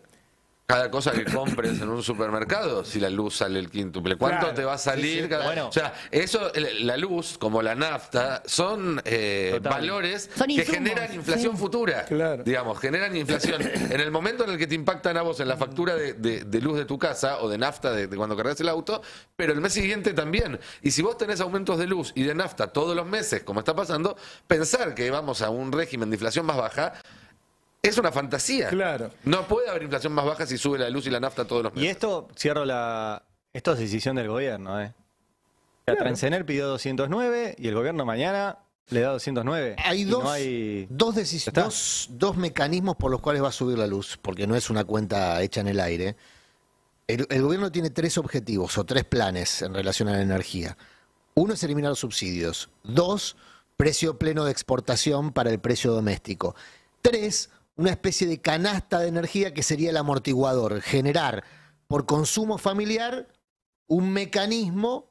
cada cosa que compres en un supermercado si la luz sale el quíntuple? ¿Cuánto Claro. te va a salir? cada- Bueno. O sea, eso, la luz, como la nafta, son eh, valores Son que generan inflación sí. futura. Claro. Digamos, generan inflación. en el momento en el que te impactan a vos en la factura de, de- de luz de tu casa o de nafta de, de cuando cargas el auto, pero el mes siguiente también. Y si vos tenés aumentos de luz y de nafta todos los meses, como está pasando, pensar que vamos a un régimen de inflación más baja es una fantasía. Claro. No puede haber inflación más baja si sube la luz y la nafta todos los Y meses. esto, cierro la. Esto es decisión del gobierno, ¿eh? La Claro. Transener pidió 209 y el gobierno mañana le da 209. Hay Y dos, no hay- dos, dos- dos mecanismos por los cuales va a subir la luz, porque no es una cuenta hecha en el aire. El, el gobierno tiene tres objetivos o tres planes en relación a la energía. Uno es eliminar los subsidios. Dos, precio pleno de exportación para el precio doméstico. Tres, una especie de canasta de energía que sería el amortiguador. Generar por consumo familiar un mecanismo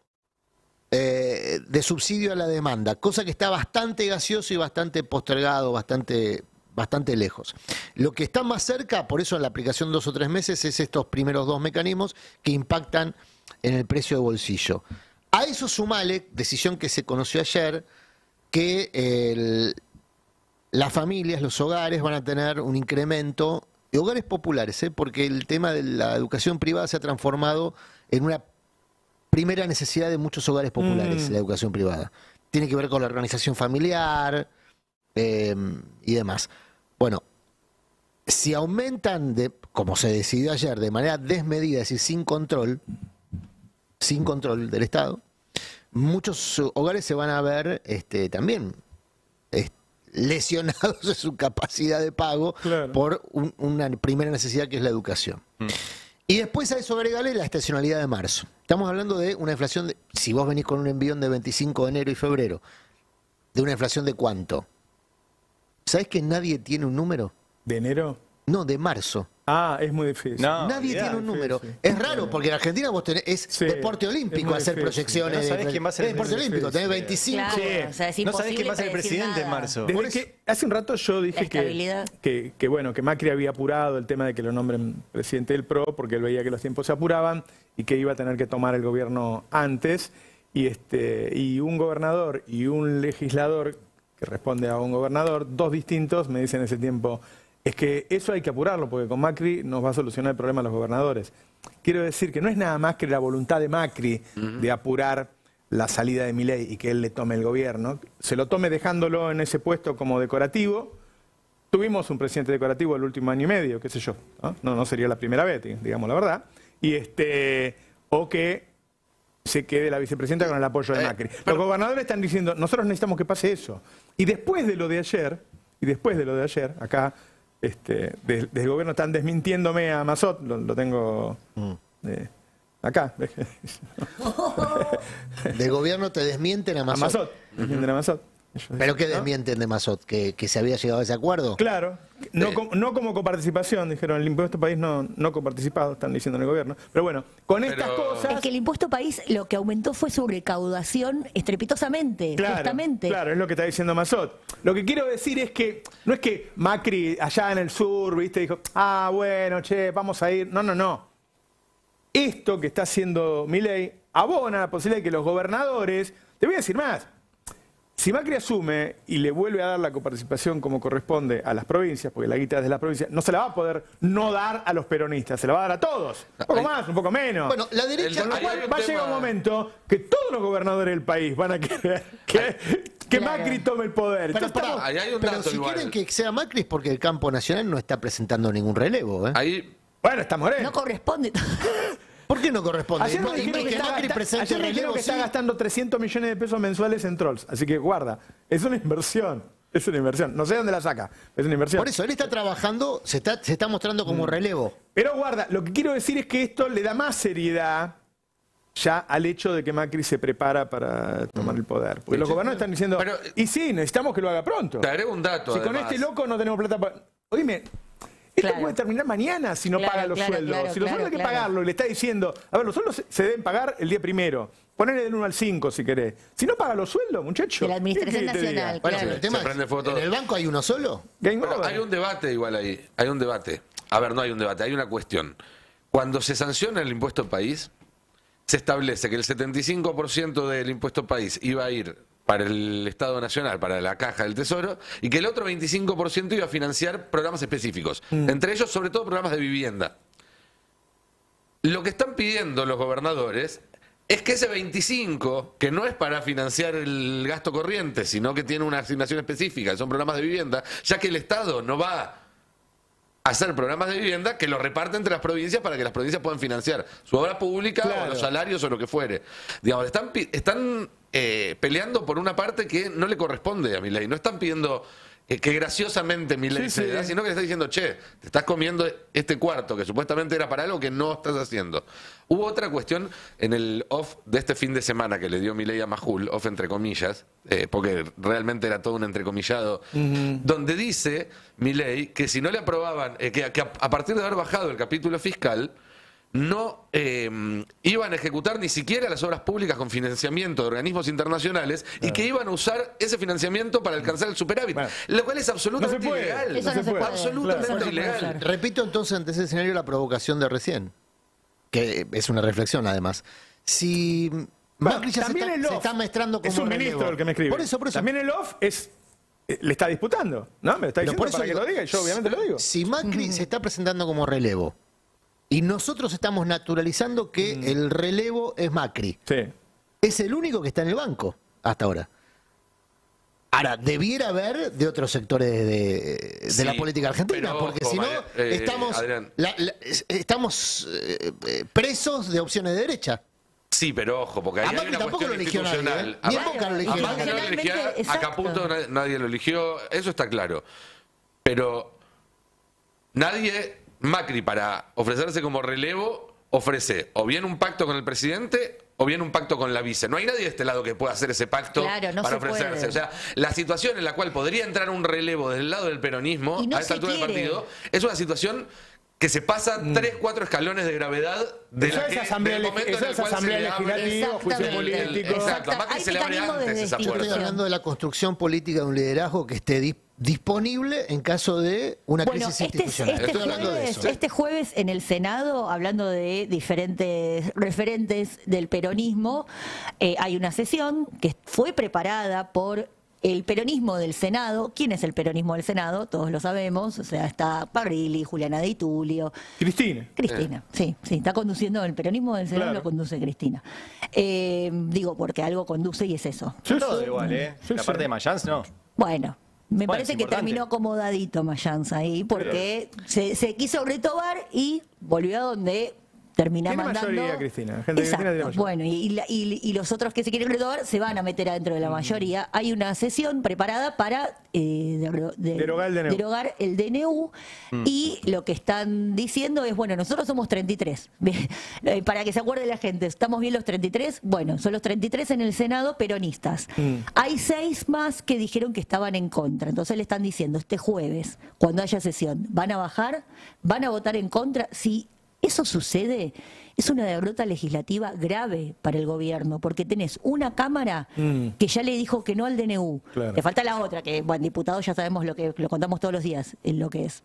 eh, de subsidio a la demanda, cosa que está bastante gaseoso y bastante postergado, bastante, bastante lejos. Lo que está más cerca, por eso en la aplicación dos o tres meses, es estos primeros dos mecanismos que impactan en el precio de bolsillo. A eso sumale, decisión que se conoció ayer, que el- las familias, los hogares van a tener un incremento, de hogares populares, ¿eh? porque el tema de la educación privada se ha transformado en una primera necesidad de muchos hogares populares, Mm. la educación privada. Tiene que ver con la organización familiar eh, y demás. Bueno, si aumentan, de, como se decidió ayer, de manera desmedida, es decir, sin control, sin control del Estado, muchos hogares se van a ver este, también lesionados en su capacidad de pago Claro. por un- una primera necesidad que es la educación. Y después a eso agregale la estacionalidad de marzo. Estamos hablando de una inflación, de, si vos venís con un envión de 25 de enero y febrero, de una inflación de cuánto? ¿Sabés que nadie tiene un número? ¿De enero? No, de marzo. Ah, es muy difícil. No. nadie tiene un número. sí. Es raro porque en Argentina vos tenés, es Sí, deporte olímpico hacer difícil. proyecciones. No sabés de- quién va a ser es el deporte presidente. olímpico, tenés 25. Claro, Sí. o sea, es No sabés quién va a ser el presidente en marzo. Desde que hace un rato yo dije que, que, que, bueno, que Macri había apurado el tema de que lo nombren presidente del PRO porque él veía que los tiempos se apuraban y que iba a tener que tomar el gobierno antes. Y, este, y un gobernador y un legislador que responde a un gobernador, dos distintos, me dicen en ese tiempo, es que eso hay que apurarlo porque con Macri nos va a solucionar el problema a los gobernadores. Quiero decir que no es nada más que la voluntad de Macri de apurar la salida de Milei y que él le tome el gobierno, se lo tome dejándolo en ese puesto como decorativo. Tuvimos un presidente decorativo el último año y medio, qué sé yo, ¿no? No, no sería la primera vez, digamos la verdad. Y este, o que se quede la vicepresidenta con el apoyo de Eh, Macri. pero- Los gobernadores están diciendo, nosotros necesitamos que pase eso. Y después de lo de ayer, y después de lo de ayer, acá, este, de- desde el gobierno están desmintiéndome a Mazot, lo, lo tengo Mm. eh, Acá. De gobierno te desmienten a A Mazot. ¿Entienden a Mazot? Ellos ¿Pero ¿no? desmienten de Mazot? ¿Que, que se había llegado a ese acuerdo? Claro, no, com- no como coparticipación, dijeron, el impuesto país no, no coparticipado, están diciendo en el gobierno. Pero bueno, con estas cosas... Es que el impuesto país lo que aumentó fue su recaudación estrepitosamente, Claro, justamente. claro, es lo que está diciendo Mazot. Lo que quiero decir es que no es que Macri allá en el sur, viste, dijo, ah, bueno, che, vamos a ir. No, no, no. Esto que está haciendo Milei abona la posibilidad de que los gobernadores, te voy a decir más, si Macri asume y le vuelve a dar la coparticipación como corresponde a las provincias, porque la guita es de las provincias, no se la va a poder no dar a los peronistas, se la va a dar a todos. Un poco más, un poco menos. Bueno, la derecha... Con lo Ahí cual va a tema- llegar un momento que todos los gobernadores del país van a querer que, que Claro. Macri tome el poder. Pero, Entonces, pará, estamos- Ahí hay un pero dato si igual. quieren que sea Macri es porque el campo nacional no está presentando ningún relevo. ¿eh? Ahí bueno, está Moreno. No corresponde. ¿Por qué no corresponde? Ayer dijeron que que, está, Macri presente ayer relevo, que está gastando 300 millones de pesos mensuales en trolls. Así que guarda, es una inversión. Es una inversión. No sé dónde la saca, es una inversión. Por eso, él está trabajando, se está, se está mostrando como relevo. Pero guarda, lo que quiero decir es que esto le da más seriedad ya al hecho de que Macri se prepara para tomar el poder. Porque los gobernadores están diciendo, Pero- y sí, necesitamos que lo haga pronto. te agrego un dato. Si con este loco no tenemos plata para... Oíme, esto Claro. puede terminar mañana si no Claro, paga los claro, sueldos. claro, si los claro, sueldos hay que claro. pagarlo y le está diciendo, a ver, los sueldos se- deben pagar el día primero. Ponele del 1 al 5 si querés. Si no paga los sueldos, muchacho. De la Administración. Nacional. Bueno, el tema Se prende. ¿en el banco hay uno solo? Bueno, hay un debate igual ahí, hay un debate. A ver, no hay un debate, hay una cuestión. Cuando se sanciona el impuesto país, se establece que el 75% del impuesto país iba a ir para el Estado Nacional, para la caja del Tesoro, y que el otro 25% iba a financiar programas específicos, entre ellos sobre todo programas de vivienda. Lo que están pidiendo los gobernadores es que ese 25, que no es para financiar el gasto corriente, sino que tiene una asignación específica, son programas de vivienda, ya que el Estado no va hacer programas de vivienda que lo reparte entre las provincias para que las provincias puedan financiar su obra pública o los salarios o lo que fuere. Digamos, están, están eh, peleando por una parte que no le corresponde a mi ley. No están pidiendo eh, que graciosamente mi ley Sí, se sí. da, sino que le está diciendo, che, te estás comiendo este cuarto que supuestamente era para algo que no estás haciendo. Hubo otra cuestión en el off de este fin de semana que le dio mi ley a Majul, off entre comillas, eh, porque realmente era todo un entrecomillado, donde dice mi ley que si no le aprobaban, eh, que, que a, a partir de haber bajado el capítulo fiscal, no eh, iban a ejecutar ni siquiera las obras públicas con financiamiento de organismos internacionales y que iban a usar ese financiamiento para alcanzar el superávit, Bueno. lo cual es absolutamente No ilegal. Eso no se puede. Absolutamente Claro. Eso no se puede ilegal. hacer. Repito entonces ante ese escenario la provocación de recién, que es una reflexión además. Si Bueno, Macri ya se también está, el se está maestrando como Es un relevo. ministro el que me escribe. Por eso, por eso. También el off es... eh, Le está disputando, ¿no? Me lo está diciendo por eso para que lo diga y yo obviamente lo digo. Si Macri se está presentando como relevo y nosotros estamos naturalizando que Mm. el relevo es Macri, Sí. es el único que está en el banco hasta ahora. Ahora, debiera haber de otros sectores de, de Sí, la política argentina, pero porque si no, María- eh, estamos, la- la- estamos eh, eh, presos de opciones de derecha. Sí, pero ojo, porque ahí A hay una cuestión lo eligió nadie. ¿eh? A- lo a eligió Macri no lo eligió, Institucionalmente, a Caputo nadie lo eligió, eso está claro. Pero nadie, Macri, para ofrecerse como relevo, ofrece o bien un pacto con el presidente o bien un pacto con la vice. No hay nadie de este lado que pueda hacer ese pacto Claro, no para se ofrecerse. puede. O sea, la situación en la cual podría entrar un relevo del lado del peronismo no a esta altura del partido es una situación que se pasa tres, cuatro escalones de gravedad de la es que, asamblea del momento en el cual se le juicio político. Exacto, a. Macri se le abre antes de esa Yo estoy puerta. hablando de la construcción política de un liderazgo que esté dis- disponible en caso de una Bueno, crisis este, institucional. este estoy hablando de jueves, eso. este jueves en el Senado, hablando de diferentes referentes del peronismo, eh, hay una sesión que fue preparada por el peronismo del Senado. ¿Quién es el peronismo del Senado? Todos lo sabemos. O sea, está Parrilli, Juliana Di Tulio, Cristina. Cristina, sí, sí, está conduciendo el peronismo del Senado, Claro. lo conduce Cristina. Eh, digo, porque algo conduce y es eso. Sí, Todo igual, ¿eh? La parte de Mayans, no. Bueno, me Bueno, parece que terminó acomodadito Mayans ahí, porque se, se quiso retobar y volvió a donde termina Tiene mandando. mayoría, Cristina. Gente de Cristina Exacto. tiene mayoría. Bueno, y, la- y- y los otros que se quieren renovar se van a meter adentro de la mayoría. Hay una sesión preparada para eh, de- Derogar el DNU. derogar el DNU y lo que están diciendo es, bueno, nosotros somos 33. Bien, eh, para que se acuerde la gente, ¿estamos bien los 33? Bueno, son los 33 en el Senado peronistas. Hay seis más que dijeron que estaban en contra. Entonces le están diciendo, este jueves, cuando haya sesión, ¿van a bajar? ¿Van a votar en contra? Si eso sucede, es una derrota legislativa grave para el gobierno, porque tenés una Cámara que ya le dijo que no al DNU. Claro. Le falta la otra, que, bueno, diputados ya sabemos lo que lo contamos todos los días, en lo que es.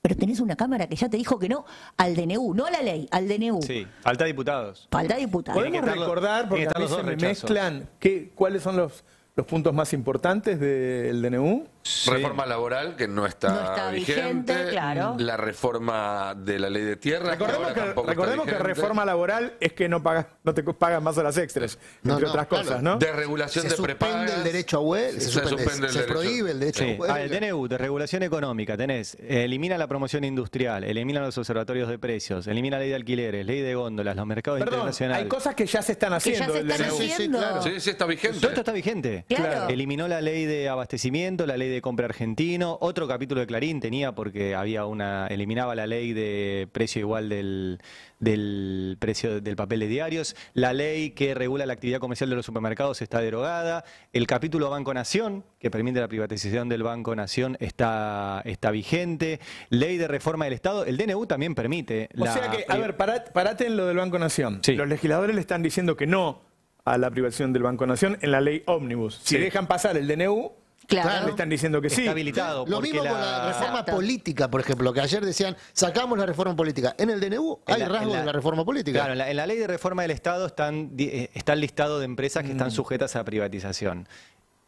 Pero tenés una Cámara que ya te dijo que no al DNU, no a la ley, al DNU. Sí, falta diputados. Falta diputados. Podemos que recordar, porque que estar se me mezclan, qué, cuáles son los, los puntos más importantes del DNU. Reforma laboral que no está, No está vigente, claro. La reforma de la ley de tierra. Recordemos, ahora que, recordemos que reforma laboral es que no pagas, no te pagan más horas extras, No, entre no, otras claro. cosas, ¿no? Desregulación Se de suspende prepagas. el derecho a huelga, se, Se suspende, suspende el se derecho. prohíbe el derecho Sí. a huelga. Ah, el DNU, de regulación económica, tenés, elimina la promoción industrial, elimina los observatorios de precios, elimina la ley de alquileres, ley de góndolas, los mercados Perdón, internacionales. hay cosas que ya se están Que ya haciendo. se están DNU. Sí, sí, claro. Sí, sí, está vigente. Todo esto está vigente. Claro. Eliminó la ley de abastecimiento, la ley de compra argentino, otro capítulo de Clarín tenía porque había una, eliminaba la ley de precio igual del, del precio del papel de diarios, la ley que regula la actividad comercial de los supermercados está derogada, el capítulo Banco Nación, que permite la privatización del Banco Nación, está, está vigente, ley de reforma del Estado, el DNU también permite. O la sea que, a ver, parate en lo del Banco Nación. Sí. Los legisladores le están diciendo que no a la privatización del Banco Nación en la ley Ómnibus. Si Sí. dejan pasar el DNU, Claro. le están diciendo que sí. está habilitado. Lo mismo con la reforma Exacto. política, por ejemplo, que ayer decían, sacamos la reforma política. En el DNU hay la- rasgos la- de la reforma política. Claro, en la, en la ley de reforma del Estado están, eh, está el listado de empresas que Mm. están sujetas a privatización.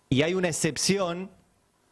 Y hay una excepción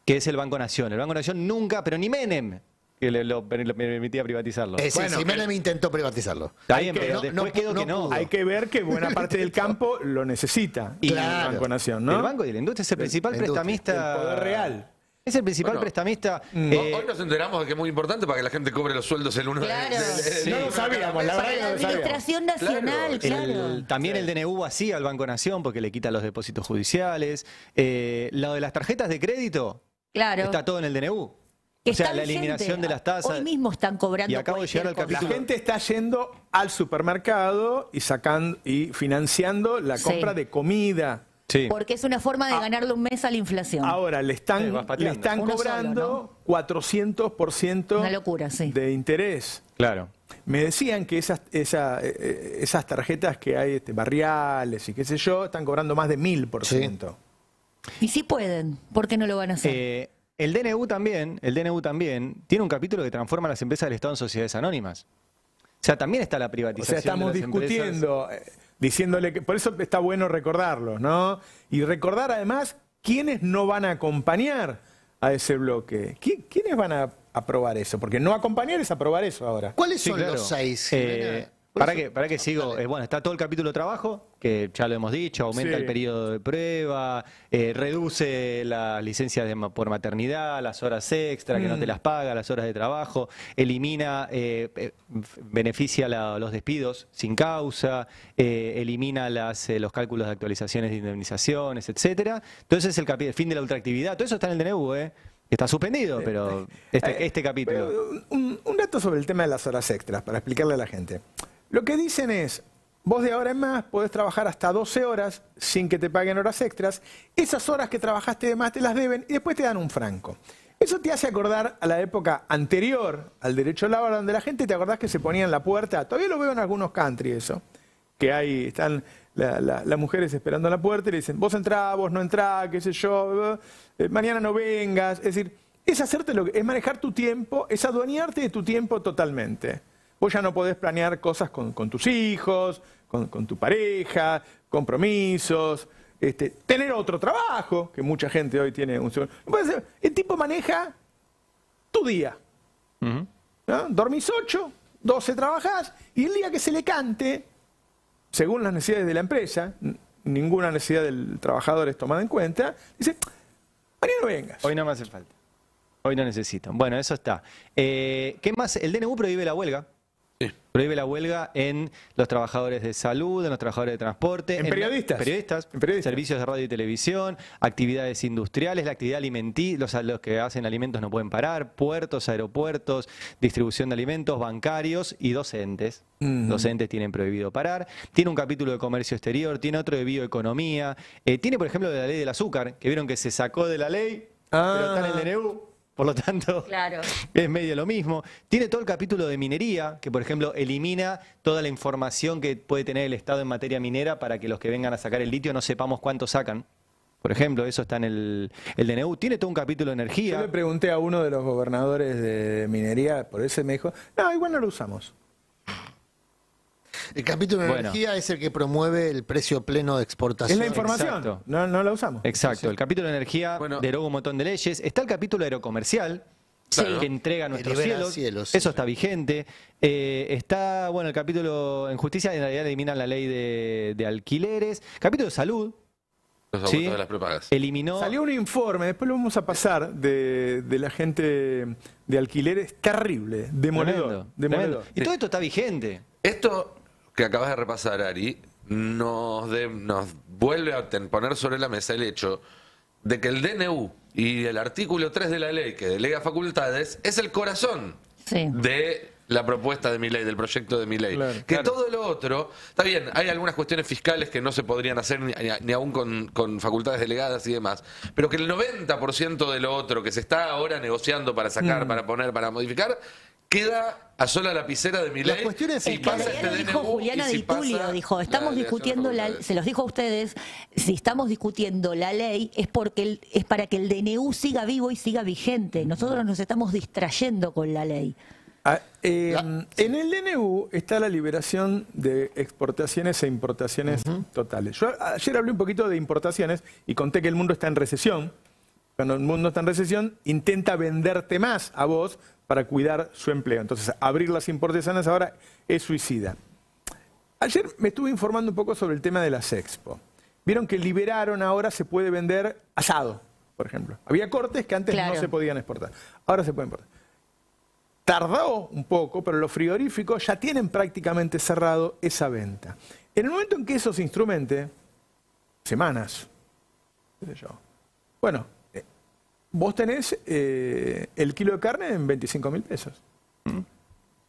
que es el Banco Nación. El Banco Nación nunca, pero ni Menem, que le, lo, permitía privatizarlo. Decir, Bueno, si Menem intentó privatizarlo. Está bien, que- pero no- después no- quedó no que no. Hay que ver que buena parte del campo lo necesita. Y- el Claro. Banco Nación, ¿no? El Banco de la Industria es el principal prestamista. el poder real. Es el principal Bueno, prestamista. Ho- eh, Hoy nos enteramos de que es muy importante para que la gente cobre los sueldos el 1 de- Claro. de, de- Sí. No lo sabíamos, la verdad no. Administración Nacional, El- claro. también el DNU vacía al Banco Nación porque le quita los depósitos judiciales. Eh, lo de las tarjetas de crédito Claro. está todo en el DNU. O sea, la eliminación de las tasas. Hoy mismo están cobrando Y acabo de llegar al cualquier La capítulo- gente está yendo al supermercado y sacando y financiando la Sí. compra de comida. Sí. Porque es una forma de ganarle un mes a la inflación. Ahora le Sí, están, le están Uno cobrando 400% Una locura, sí. de interés. Claro. Me decían que esas, esa- eh, esas tarjetas que hay este, barriales y qué sé yo, están cobrando más de 1000%. Y si pueden, ¿por qué no lo van a hacer? Eh, el DNU también, el DNU también tiene un capítulo que transforma a las empresas del Estado en sociedades anónimas. O sea, también está la O privatización. sea, estamos de las discutiendo, eh, diciéndole que por eso está bueno recordarlos, ¿no? Y recordar además quiénes no van a acompañar a ese bloque. ¿Qui- ¿Quiénes van a aprobar eso? Porque no acompañar es aprobar eso ahora. ¿Cuáles Sí, son claro. los seis? Eh? Para ¿Cuáles que, para que sigo, eh, bueno, está todo el capítulo de trabajo, que ya lo hemos dicho, aumenta Sí. el periodo de prueba, eh, reduce las licencias de ma- por maternidad, las horas extra que no Mm. te las paga, las horas de trabajo, elimina, eh, eh, f- beneficia la- los despidos sin causa, eh, elimina las, eh, los cálculos de actualizaciones de indemnizaciones, etcétera. Entonces el, capi- el fin de la ultraactividad, todo eso está en el DNU, ¿eh? Está suspendido, pero este, Eh, este capítulo. pero Un, un dato sobre el tema de las horas extras, para explicarle a la gente. Lo que dicen es, vos de ahora en más podés trabajar hasta 12 horas sin que te paguen horas extras. Esas horas que trabajaste de más te las deben y después te dan un franco. Eso te hace acordar a la época anterior al derecho laboral, donde la gente, ¿te acordás que se ponía en la puerta? Todavía lo veo en algunos country eso. Que ahí están la- la- las mujeres esperando en la puerta y le dicen, vos entrá, vos no entrá, qué sé yo, eh, mañana no vengas. Es decir, es hacerte lo que, es manejar tu tiempo, es adueñarte de tu tiempo totalmente. Vos ya no podés planear cosas con, con tus hijos, con, con tu pareja, compromisos, este, tener otro trabajo, que mucha gente hoy tiene un segundo. El tipo maneja tu día. Ujú. ¿no? Dormís 8, 12 trabajás, y el día que se le cante, según las necesidades de la empresa, ninguna necesidad del trabajador es tomada en cuenta, dice, mañana no vengas. Hoy no me hace falta. Hoy no necesito. Bueno, eso está. Eh, ¿Qué más? El DNU prohíbe la huelga. Sí. Prohíbe la huelga en los trabajadores de salud, en los trabajadores de transporte, En periodistas. periodistas, En periodistas. servicios de radio y televisión, actividades industriales, la actividad alimenticia, los, los que hacen alimentos no pueden parar, puertos, aeropuertos, distribución de alimentos, bancarios y docentes. Ujú. Docentes tienen prohibido parar. Tiene un capítulo de comercio exterior, tiene otro de bioeconomía. Eh, tiene, por ejemplo, de la ley del azúcar, que vieron que se sacó de la ley, Ah. pero está en el DNU. Por lo tanto, Claro. es medio lo mismo. Tiene todo el capítulo de minería, que por ejemplo elimina toda la información que puede tener el Estado en materia minera para que los que vengan a sacar el litio no sepamos cuánto sacan. Por ejemplo, eso está en el, el DNU. Tiene todo un capítulo de Yo energía. le pregunté a uno de los gobernadores de minería, por ese me dijo, no, igual no lo usamos. El capítulo de Bueno. energía es el que promueve el precio pleno de Es exportación. la información, no, no la usamos. Exacto, el capítulo de energía Bueno. deroga un montón de leyes. Está el capítulo aerocomercial. Claro. que entrega nuestros cielos, cielos, sí. eso está vigente. Eh, está, bueno, el capítulo en justicia, en realidad eliminan la ley de, de alquileres. Capítulo de salud, Los Sí. de las prepagas. eliminó... Salió un informe, después lo vamos a pasar, de, de la gente de alquileres, terrible, demoledor. Tremendo, demoledor. tremendo. Y todo esto está vigente. Esto que acabas de repasar, Ari, nos, de- nos vuelve a ten- poner sobre la mesa el hecho de que el DNU y el artículo 3 de la ley que delega facultades es el corazón Sí. de la propuesta de mi ley, del proyecto de mi ley. Claro. que Claro. todo lo otro, está bien, hay algunas cuestiones fiscales que no se podrían hacer ni, ni- ni aún con, con facultades delegadas y demás, pero que el 90% de lo otro que se está ahora negociando para Mm. sacar, para poner, para modificar, queda a sola lapicera de mi Las ley. cuestiones si Es que pasa este lo dijo DNU Juliana si Di Tulio, pasa dijo, la estamos discutiendo la, facultades". se los dijo a ustedes, si estamos discutiendo la ley es porque el- es para que el DNU siga vivo y siga vigente. Nosotros nos estamos distrayendo con la ley. Ah, eh, La- En el DNU está la liberación de exportaciones e importaciones totales. Yo ayer hablé un poquito de importaciones y conté que el mundo está en recesión. Cuando el mundo está en recesión, intenta venderte más a vos para cuidar su empleo. Entonces, abrir las importaciones ahora es suicida. Ayer me estuve informando un poco sobre el tema de las expo. Vieron que liberaron ahora se puede vender asado, por ejemplo. Había cortes que antes Claro. no se podían exportar. Ahora se pueden exportar. Tardó un poco, pero los frigoríficos ya tienen prácticamente cerrado esa venta. En el momento en que eso se instrumente, semanas, qué sé yo. Bueno, vos tenés eh, el kilo de carne en 25 mil pesos.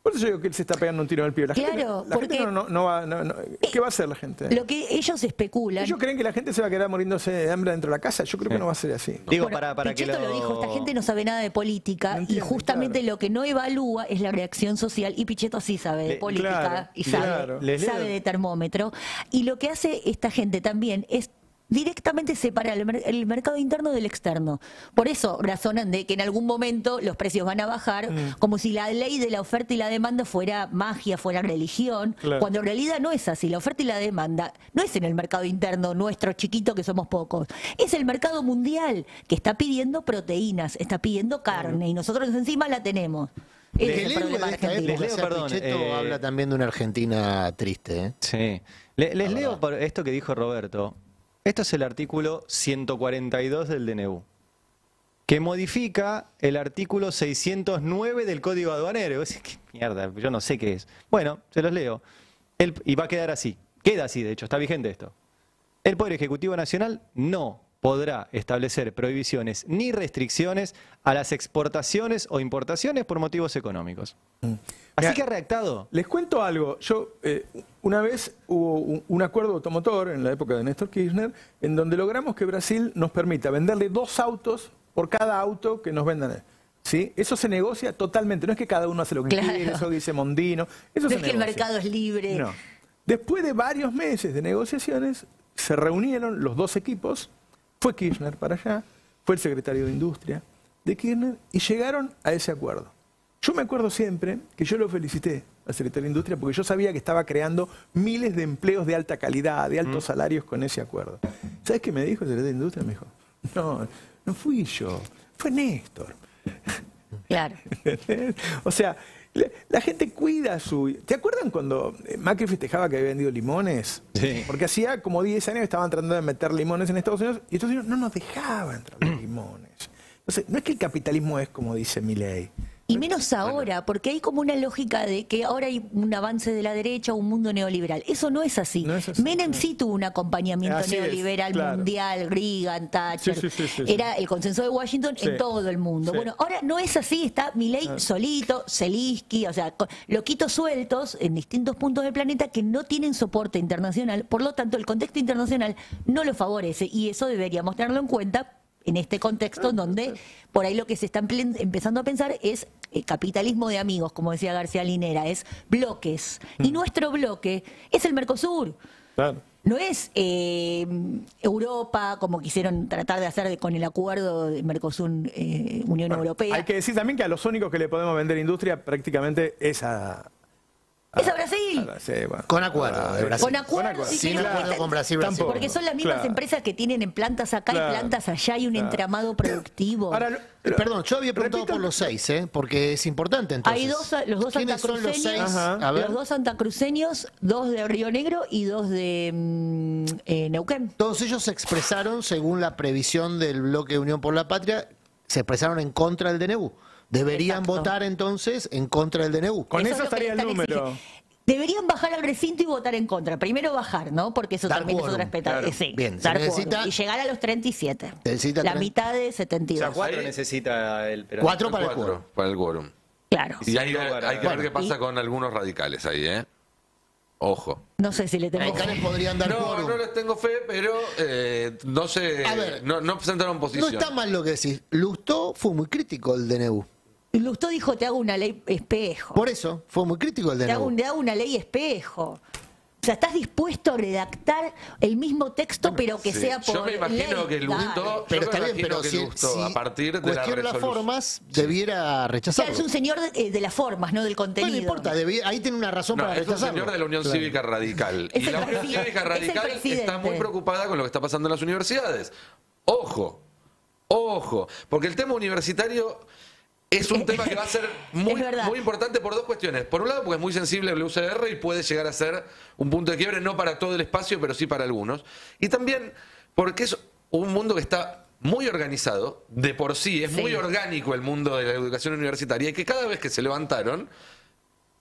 Por eso yo digo que él se está pegando un tiro en el pie. La gente, Claro, la gente porque- no, no- no va. no- no- ¿Qué va a hacer la gente? Lo que ellos especulan. ¿Ellos creen que la gente se va a quedar muriéndose de hambre dentro de la casa? Yo creo que no va a ser así. Digo, Bueno, para, para que Pichetto lo... dijo, esta gente no sabe nada de política No y justamente claro. lo que no evalúa es la reacción social y Pichetto sí sabe de Le- política claro, y sabe, claro. Sabe de termómetro. Y lo que hace esta gente también es directamente separar el, mer- el mercado interno del externo. Por eso razonan de que en algún momento los precios van a bajar, Mm. como si la ley de la oferta y la demanda fuera magia, fuera religión, Claro. cuando en realidad no es así. La oferta y la demanda no es en el mercado interno nuestro chiquito que somos pocos, es el mercado mundial que está pidiendo proteínas, está pidiendo carne y nosotros encima la tenemos. El es el problema de esta argentino. época, Les leo, perdón, eh, habla también de una Argentina triste. ¿eh? Sí. Le- les leo por esto que dijo Roberto. Esto es el artículo 142 del DNU, que modifica el artículo 609 del Código Aduanero. Decís, ¿Qué mierda? Yo no sé qué es. Bueno, se los leo. El- y va a quedar así. Queda así, de hecho, está vigente esto. El Poder Ejecutivo Nacional no podrá establecer prohibiciones ni restricciones a las exportaciones o importaciones por motivos económicos. Así Mira, que ha redactado. Les cuento algo. Yo eh, una vez hubo un, un acuerdo automotor en la época de Néstor Kirchner en donde logramos que Brasil nos permita venderle dos autos por cada auto que nos vendan. ¿Sí? Eso se negocia totalmente. No es que cada uno hace lo que Claro. quiere, eso dice Mondino. Eso No se es que el negocia. mercado es libre. No. Después de varios meses de negociaciones, se reunieron los dos equipos, fue Kirchner para allá, fue el secretario de Industria de Kirchner y llegaron a ese acuerdo. Yo me acuerdo siempre que yo lo felicité al secretario de Industria porque yo sabía que estaba creando miles de empleos de alta calidad, de altos salarios con ese acuerdo. ¿Sabes qué me dijo el secretario de Industria? Me dijo, no, no fui yo, fue Néstor. Claro. o sea, la, la gente cuida su... ¿Te acuerdan cuando eh, Macri festejaba que había vendido limones? Sí. Porque hacía como 10 años que estaban tratando de meter limones en Estados Unidos y Estados Unidos no nos dejaba entrar los limones. Entonces, no es que el capitalismo es como dice Milei. Y menos ahora, porque hay como una lógica de que ahora hay un avance de la derecha, un mundo neoliberal. Eso no es así. No es así, Menem sí tuvo un acompañamiento Así es, neoliberal claro. mundial, Reagan, Thatcher. Sí, sí, sí, sí, sí. Era el consenso de Washington en todo el mundo. Bueno, ahora no es así, está Milei solito, Zelinsky, o sea, loquitos sueltos en distintos puntos del planeta que no tienen soporte internacional, por lo tanto el contexto internacional no lo favorece y eso deberíamos tenerlo en cuenta en este contexto donde por ahí lo que se está empezando a pensar es eh, capitalismo de amigos, como decía García Linera, es bloques. Y nuestro bloque es el Mercosur. Claro. No es eh, Europa, como quisieron tratar de hacer con el acuerdo de Mercosur eh, Unión Europea. Hay que decir también que a los únicos que le podemos vender industria prácticamente es a. Es a Brasil. a- sí, bueno. Con acuerdo de Brasil. Con acuerdo, Sin acuerdo con Brasil, Brasil. Tampoco. Porque son las mismas Claro. empresas que tienen en plantas acá Claro. y plantas allá y un Claro. entramado productivo. Ahora, lo- Perdón, yo había preguntado repito- por los seis, ¿eh? porque es importante entonces. Hay dos, los dos ¿Quiénes son los santacruceños, seis? Ajá. A ver, los dos santacruceños, dos de Río Negro y dos de mm, eh, Neuquén. todos ellos se expresaron, según la previsión del bloque Unión por la Patria, se expresaron en contra del DNU. Deberían Exacto. votar entonces en contra del DNU. Con eso es lo que estaría el número. exigiendo. Deberían bajar al recinto y votar en contra. Primero bajar, ¿no? Porque eso Dar también quórum, es otra espeta- claro. eh, sí, Bien, dar necesita-. Y llegar a los 37. Necesita la tre- mitad de O sea, 72. cuatro necesita el peronismo. Cuatro para el Cuatro quórum. para el quórum. Claro. Y hay, hay que ver qué pasa y- con algunos radicales ahí, ¿eh? Ojo. No sé si le tengo. Radicales podrían dar No, quórum. no les tengo fe, pero eh, no sé. A ver. no, no presentaron No posición. está mal lo que decís. Lustó fue muy crítico del DNU. Lustó dijo, te hago una ley espejo. Por eso, fue muy crítico el Te hago, un- te hago una ley espejo. O sea, estás dispuesto a redactar el mismo texto, pero que Sí. sea por Yo me imagino ley. que Lustó. Pero me está bien, imagino pero que si, Lustó, si a partir de la las formas, debiera O sea, rechazarlo. es un señor de, eh, de las formas, no del contenido. Bueno, no importa, debía- ahí tiene una razón No, para es un rechazarlo. señor de la Unión Cívica Radical. Es y la Unión. Cívica Es Radical está muy preocupada con lo que está pasando en las universidades. Ojo, ojo, porque el tema universitario es un tema que va a ser muy, importante por dos cuestiones. Por un lado, porque es muy sensible el UCR y puede llegar a ser un punto de quiebre, no para todo el espacio, pero sí para algunos. Y también porque es un mundo que está muy organizado, de por sí, es Sí. muy orgánico el mundo de la educación universitaria y que cada vez que se levantaron,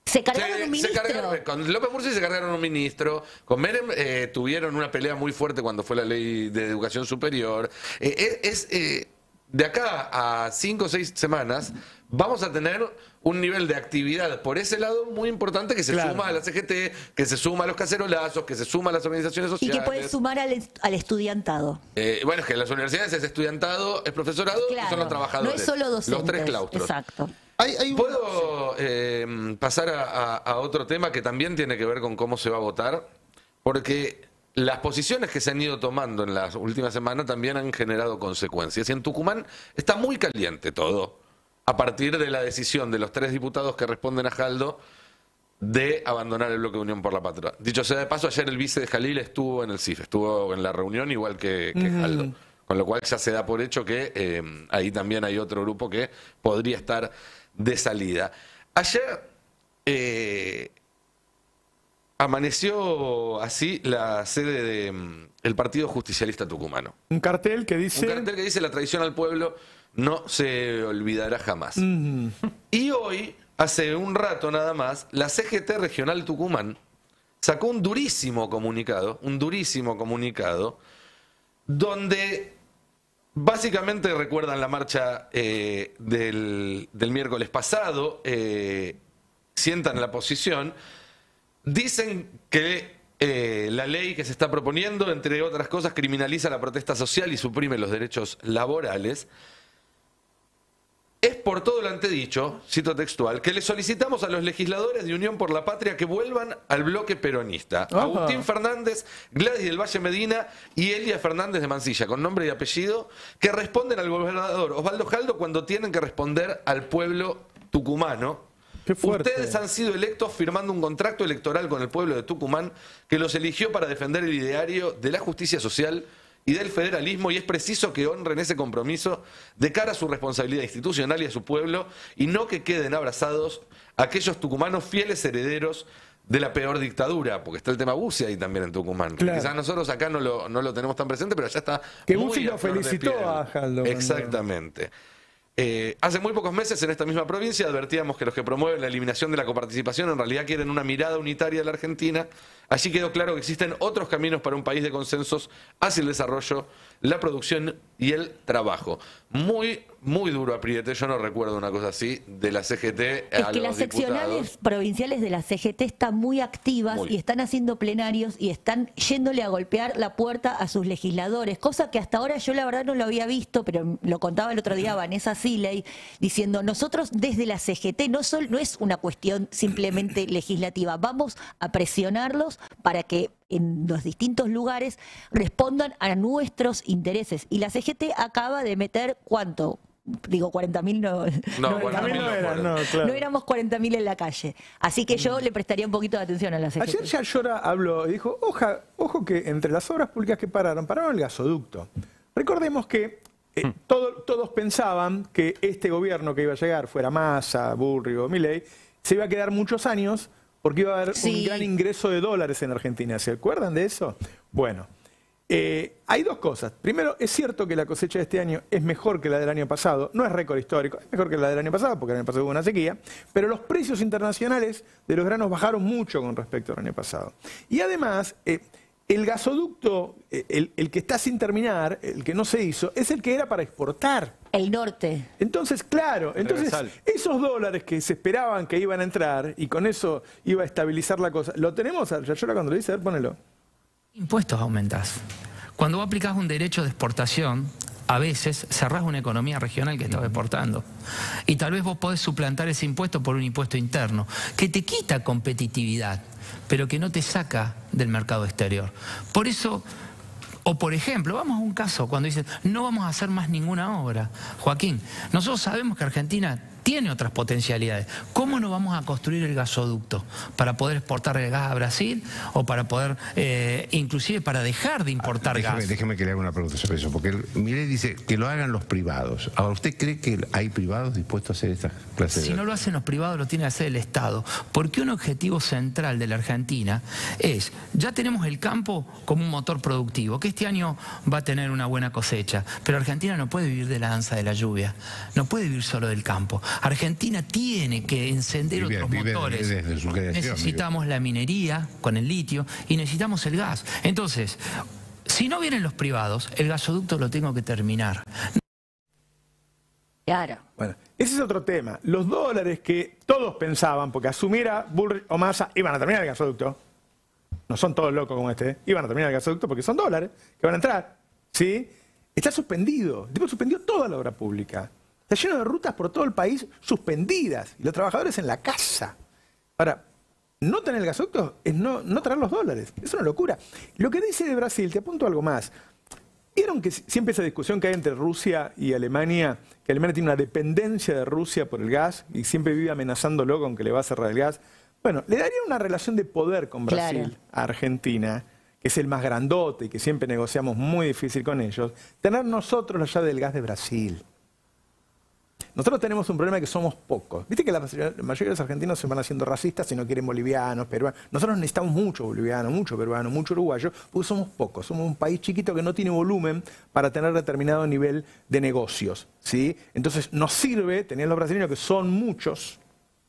Se cargaron se- un se ministro. cargaron- con López Murphy se cargaron un ministro. Con Menem eh, tuvieron una pelea muy fuerte cuando fue la ley de educación superior. Eh, eh, es, eh, de acá a cinco o seis semanas vamos a tener un nivel de actividad por ese lado muy importante que se Claro. suma a la CGT, que se suma a los cacerolazos, que se suma a las organizaciones y sociales. que puede sumar al, al estudiantado. Eh, bueno, es que en las universidades es estudiantado, es profesorado y Claro. son los trabajadores. No es solo docentes. Los tres claustros. Exacto. Hay- hay un- ¿Puedo eh, pasar a, a- a otro tema que también tiene que ver con cómo se va a votar? Porque las posiciones que se han ido tomando en las últimas semanas también han generado consecuencias. Y en Tucumán está muy caliente todo, a partir de la decisión de los tres diputados que responden a Jaldo de abandonar el bloque de Unión por la Patria. Dicho sea de paso, ayer el vice de Jalil estuvo en el CIF, estuvo en la reunión igual que, que Jaldo. Con lo cual ya se da por hecho que eh, ahí también hay otro grupo que podría estar de salida. Ayer eh, amaneció así la sede del Partido Justicialista Tucumano. Un cartel que dice. Un cartel que dice la traición al pueblo no se olvidará jamás. Y hoy, hace un rato nada más, la CGT Regional Tucumán sacó un durísimo comunicado, un durísimo comunicado, donde básicamente recuerdan la marcha eh, del, del miércoles pasado, eh, sientan la posición, Dicen que eh, la ley que se está proponiendo, entre otras cosas, criminaliza la protesta social y suprime los derechos laborales. Es por todo lo antedicho, cito textual, que le solicitamos a los legisladores de Unión por la Patria que vuelvan al bloque peronista. Ajá. Agustín Fernández, Gladys del Valle Medina y Elia Fernández de Mansilla, con nombre y apellido, que responden al gobernador Osvaldo Jaldo cuando tienen que responder al pueblo tucumano. Ustedes han sido electos firmando un contrato electoral con el pueblo de Tucumán que los eligió para defender el ideario de la justicia social y del federalismo y es preciso que honren ese compromiso de cara a su responsabilidad institucional y a su pueblo y no que queden abrazados aquellos tucumanos fieles herederos de la peor dictadura, porque está el tema Bussi ahí también en Tucumán. Claro. Quizás nosotros acá no lo, no lo tenemos tan presente, pero ya está. Que Bussi lo felicitó a Jaldo cuando- Exactamente. Eh, hace muy pocos meses en esta misma provincia advertíamos que los que promueven la eliminación de la coparticipación en realidad quieren una mirada unitaria de la Argentina. Allí quedó claro que existen otros caminos para un país de consensos hacia el desarrollo, la producción y el trabajo. Muy, muy duro apriete. Yo no recuerdo una cosa así de la CGT Es a que los las seccionales provinciales de la CGT están muy activas Muy. y están haciendo plenarios y están yéndole a golpear la puerta a sus legisladores, cosa que hasta ahora yo la verdad no lo había visto, pero lo contaba el otro día Vanessa Siley, diciendo, nosotros desde la CGT no, sol- no es una cuestión simplemente legislativa, vamos a presionarlos para que en los distintos lugares respondan a nuestros intereses. Y la CGT acaba de meter, ¿cuánto? Digo, 40 mil no, No, no 40.000 A mí no no era, no, claro. no éramos 40.000 en la calle. Así que yo le prestaría un poquito de atención a la CGT. Ayer ya Llora habló y dijo, Oja, ojo que entre las obras públicas que pararon, pararon el gasoducto. Recordemos que eh, todo- todos pensaban que este gobierno que iba a llegar, fuera Massa, Bullrich o Milei, se iba a quedar muchos años porque iba a haber un gran ingreso de dólares en Argentina. ¿Se acuerdan de eso? Bueno, eh, hay dos cosas. Primero, es cierto que la cosecha de este año es mejor que la del año pasado. No es récord histórico, es mejor que la del año pasado, porque el año pasado hubo una sequía. Pero los precios internacionales de los granos bajaron mucho con respecto al año pasado. Y además, eh, el gasoducto, eh, el, el que está sin terminar, el que no se hizo, es el que era para exportar. El norte. Entonces, claro, entonces esos dólares que se esperaban que iban a entrar y con eso iba a estabilizar la cosa, ¿lo tenemos? Yayora cuando lo dice, a ver, ponelo. Impuestos aumentás. Cuando vos aplicás un derecho de exportación, a veces cerrás una economía regional que estaba exportando. Y tal vez vos podés suplantar ese impuesto por un impuesto interno, que te quita competitividad, pero que no te saca del mercado exterior. Por eso, o por ejemplo, vamos a un caso cuando dicen, no vamos a hacer más ninguna obra. Joaquín, nosotros sabemos que Argentina tiene otras potencialidades. ¿Cómo no vamos a construir el gasoducto para poder exportar el gas a Brasil o para poder, eh, inclusive para dejar de importar Déjeme, gas? déjeme que le haga una pregunta sobre eso, porque Milei dice que lo hagan los privados. Ahora, ¿usted cree que hay privados dispuestos a hacer esta clase de... Si no lo hacen los privados, lo tiene que hacer el Estado. Porque un objetivo central de la Argentina es, ya tenemos el campo como un motor productivo, que este año va a tener una buena cosecha, pero Argentina no puede vivir de la danza de la lluvia, no puede vivir solo del campo. Argentina tiene que encender Vive- otros vive motores. desde su creación, necesitamos la minería con el litio y necesitamos el gas. Entonces, si no vienen los privados, el gasoducto lo tengo que terminar. Claro. Bueno, ese es otro tema. Los dólares que todos pensaban, porque asumiera Bullrich o Massa, iban a terminar el gasoducto. No son todos locos como este, iban a terminar el gasoducto porque son dólares que van a entrar. ¿Sí? Está suspendido. El tipo suspendió toda la obra pública. Está lleno de rutas por todo el país suspendidas. Y los trabajadores en la casa. Ahora, no tener el gasoducto es no, no traer los dólares. Es una locura. Lo que dice de Brasil, te apunto algo más. ¿Vieron que siempre esa discusión que hay entre Rusia y Alemania, que Alemania tiene una dependencia de Rusia por el gas y siempre vive amenazándolo con que le va a cerrar el gas? Bueno, le daría una relación de poder con Brasil Claro. a Argentina, que es el más grandote y que siempre negociamos muy difícil con ellos, tener nosotros la llave del gas de Brasil. Nosotros tenemos un problema que somos pocos. Viste que la mayoría de los argentinos se van haciendo racistas y no quieren bolivianos, peruanos. Nosotros necesitamos mucho boliviano, mucho peruano, mucho uruguayo, porque somos pocos. Somos un país chiquito que no tiene volumen para tener determinado nivel de negocios. ¿sí? Entonces nos sirve tener los brasileños que son muchos.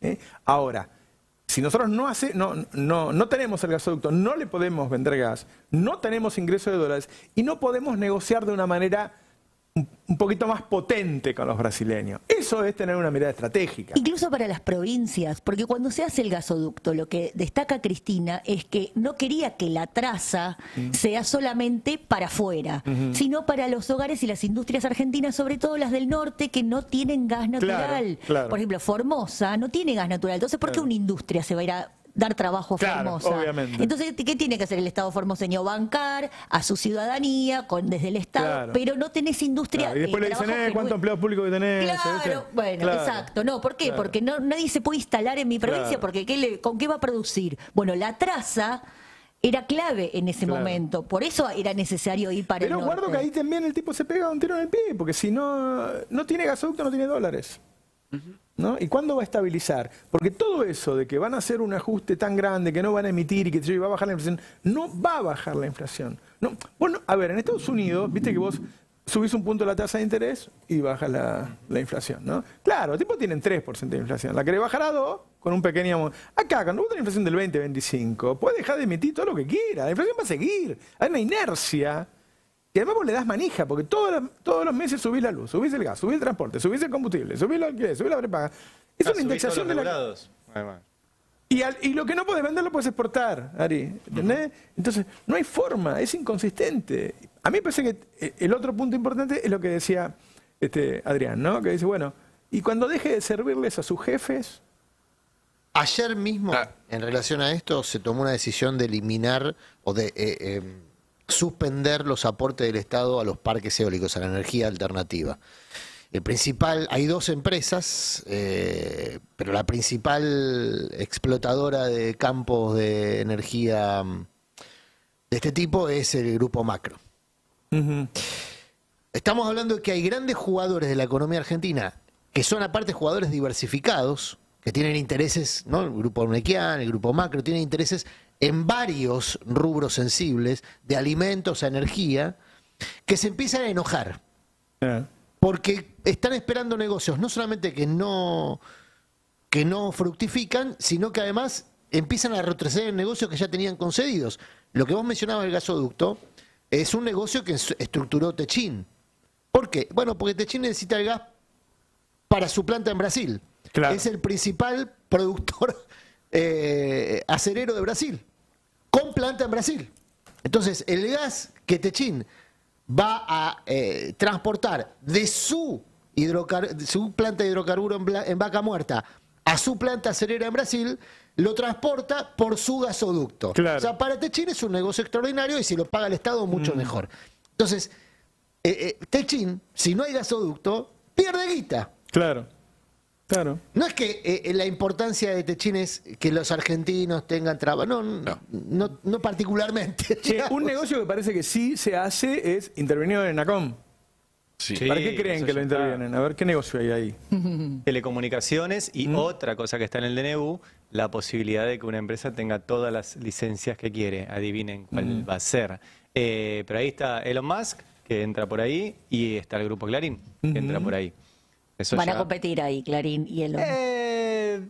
¿eh? Ahora, si nosotros no, hace, no, no, no tenemos el gasoducto, no le podemos vender gas, no tenemos ingreso de dólares y no podemos negociar de una manera un, poquito más potente con los brasileños. Eso es tener una mirada estratégica. Incluso para las provincias, porque cuando se hace el gasoducto, lo que destaca Cristina es que no quería que la traza sea solamente para afuera, sino para los hogares y las industrias argentinas, sobre todo las del norte, que no tienen gas natural. claro. Por ejemplo, Formosa no tiene gas natural. Entonces, ¿por qué una industria se va a ir a dar trabajo a Claro, Formosa? obviamente. Entonces, ¿qué tiene que hacer el Estado formoseño? Bancar a su ciudadanía con, desde el Estado, Claro. pero no tenés industria. Claro, y después eh, le dicen, eh, ¿cuántos empleados públicos que tenés? Claro, bueno, Claro. exacto. No, ¿por qué? Claro. Porque no, nadie se puede instalar en mi provincia, Claro. porque ¿qué le- ¿con qué va a producir? Bueno, la traza era clave en ese Claro. momento, por eso era necesario ir para Pero el norte. guardo que ahí también el tipo se pega un tiro en el pie, porque si no, no tiene gasoducto, no tiene dólares. ¿No? ¿Y cuándo va a estabilizar? Porque todo eso de que van a hacer un ajuste tan grande, que no van a emitir y que va a bajar la inflación, no va a bajar la inflación. No, bueno, a ver, en Estados Unidos, viste que vos subís un punto la tasa de interés y bajas la, la inflación, ¿no? Claro, los tipos tienen 3% de inflación. La querés bajar a 2 con un pequeño... Acá, cuando vos tenés inflación del 20, 25, puedes dejar de emitir todo lo que quieras. La inflación va a seguir. Hay una inercia. Y además vos le das manija, porque todos los, todos los meses subís la luz, subís el gas, subís el transporte, subís el combustible, subís los alquiler, subís la prepaga. Es Ah, una indexación de los la... Y, al- y lo que no puedes vender lo puedes exportar, Ari. ¿Entendés? Entonces, no hay forma, es inconsistente. A mí me parece que eh, el otro punto importante es lo que decía este, Adrián, ¿no? Que dice, bueno, y cuando deje de servirles a sus jefes, Ayer mismo, Ah. en relación a esto, se tomó una decisión de eliminar o de eh, eh, suspender los aportes del Estado a los parques eólicos, a la energía alternativa. El principal, hay dos empresas, eh, pero la principal explotadora de campos de energía mm, de este tipo es el grupo Macro. Estamos hablando de que hay grandes jugadores de la economía argentina que son aparte jugadores diversificados, que tienen intereses, ¿no? El grupo Nequian, el grupo Macro, tienen intereses en varios rubros sensibles, de alimentos a energía, que se empiezan a enojar. eh, Porque están esperando negocios, no solamente que no, que no fructifican, sino que además empiezan a retroceder en negocios que ya tenían concedidos. Lo que vos mencionabas del gasoducto es un negocio que es- estructuró Techín. ¿Por qué? Bueno, porque Techín necesita el gas para su planta en Brasil. Claro. Es el principal productor eh, acerero de Brasil, con planta en Brasil. Entonces, el gas que Techín va a eh, transportar de su, hidrocar- de su planta de hidrocarburo en, Vaca Muerta a su planta acerera en Brasil, lo transporta por su gasoducto. Claro. O sea, para Techín es un negocio extraordinario y si lo paga el Estado, mucho mejor. Entonces, eh, eh, Techín, si no hay gasoducto, pierde guita. claro, claro. No es que eh, la importancia de Techín es que los argentinos tengan trabajo, no, no, no, no particularmente. Un negocio que parece que sí se hace es intervenir en ENACOM. Sí. ¿Para qué creen que lo intervienen? A ver, ¿qué negocio hay ahí? Telecomunicaciones y otra cosa que está en el DNU, la posibilidad de que una empresa tenga todas las licencias que quiere. Adivinen cuál va a ser. Eh, pero ahí está Elon Musk, que entra por ahí, y está el grupo Clarín, que entra por ahí. Eso Van a competir ahí, Clarín y Elon. Eh,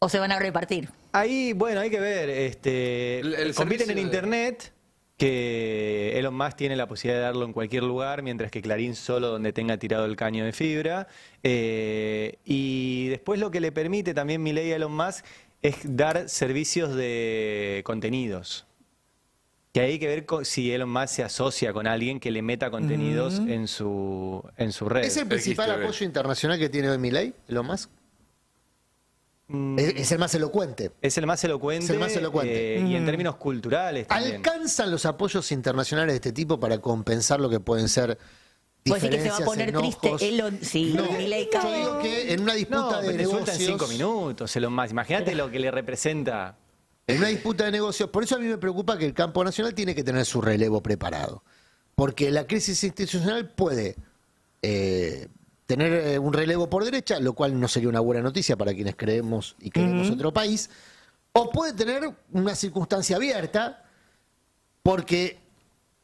O se van a repartir. Ahí, bueno, hay que ver. Este, El- el compiten en de- Internet, que Elon Musk tiene la posibilidad de darlo en cualquier lugar, mientras que Clarín solo donde tenga tirado el caño de fibra. Eh, y después lo que le permite también mi ley a Elon Musk es dar servicios de contenidos. Que hay que ver si Elon Musk se asocia con alguien que le meta contenidos en su en su red. ¿Es el principal apoyo internacional que tiene hoy Milei, Elon Musk? Mm, Es, es el más elocuente. es el más elocuente, Es el más elocuente. eh, y en términos culturales también. ¿Alcanzan los apoyos internacionales de este tipo para compensar lo que pueden ser Vos decís que se va a diferencias, poner enojos? triste Elon si No, Milei yo digo que en una disputa No, de suelta en negocios... cinco minutos, Elon Musk. Imagínate lo que le representa. En una disputa de negocios, por eso a mí me preocupa que el campo nacional tiene que tener su relevo preparado. Porque la crisis institucional puede eh, tener eh, un relevo por derecha, lo cual no sería una buena noticia para quienes creemos y queremos otro país, o puede tener una circunstancia abierta, porque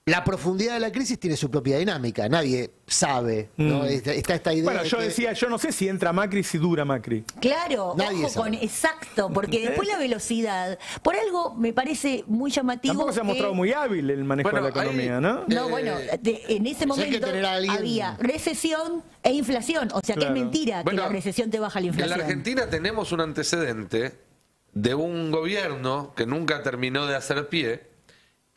la profundidad de la crisis tiene su propia dinámica. Nadie sabe, ¿no? Está, está esta idea. Bueno, de yo que- decía, yo no sé si entra Macri, si dura Macri. Claro, Nadie ojo sabe. con exacto, porque después la velocidad, por algo me parece muy llamativo. Tampoco se ha que- mostrado muy hábil el manejo Bueno, de la economía, hay- ¿no? No, Eh, bueno, de- en ese que momento alguien- había recesión e inflación. O sea que es mentira Bueno, que la recesión te baja la En la inflación. Argentina tenemos un antecedente de un gobierno que nunca terminó de hacer pie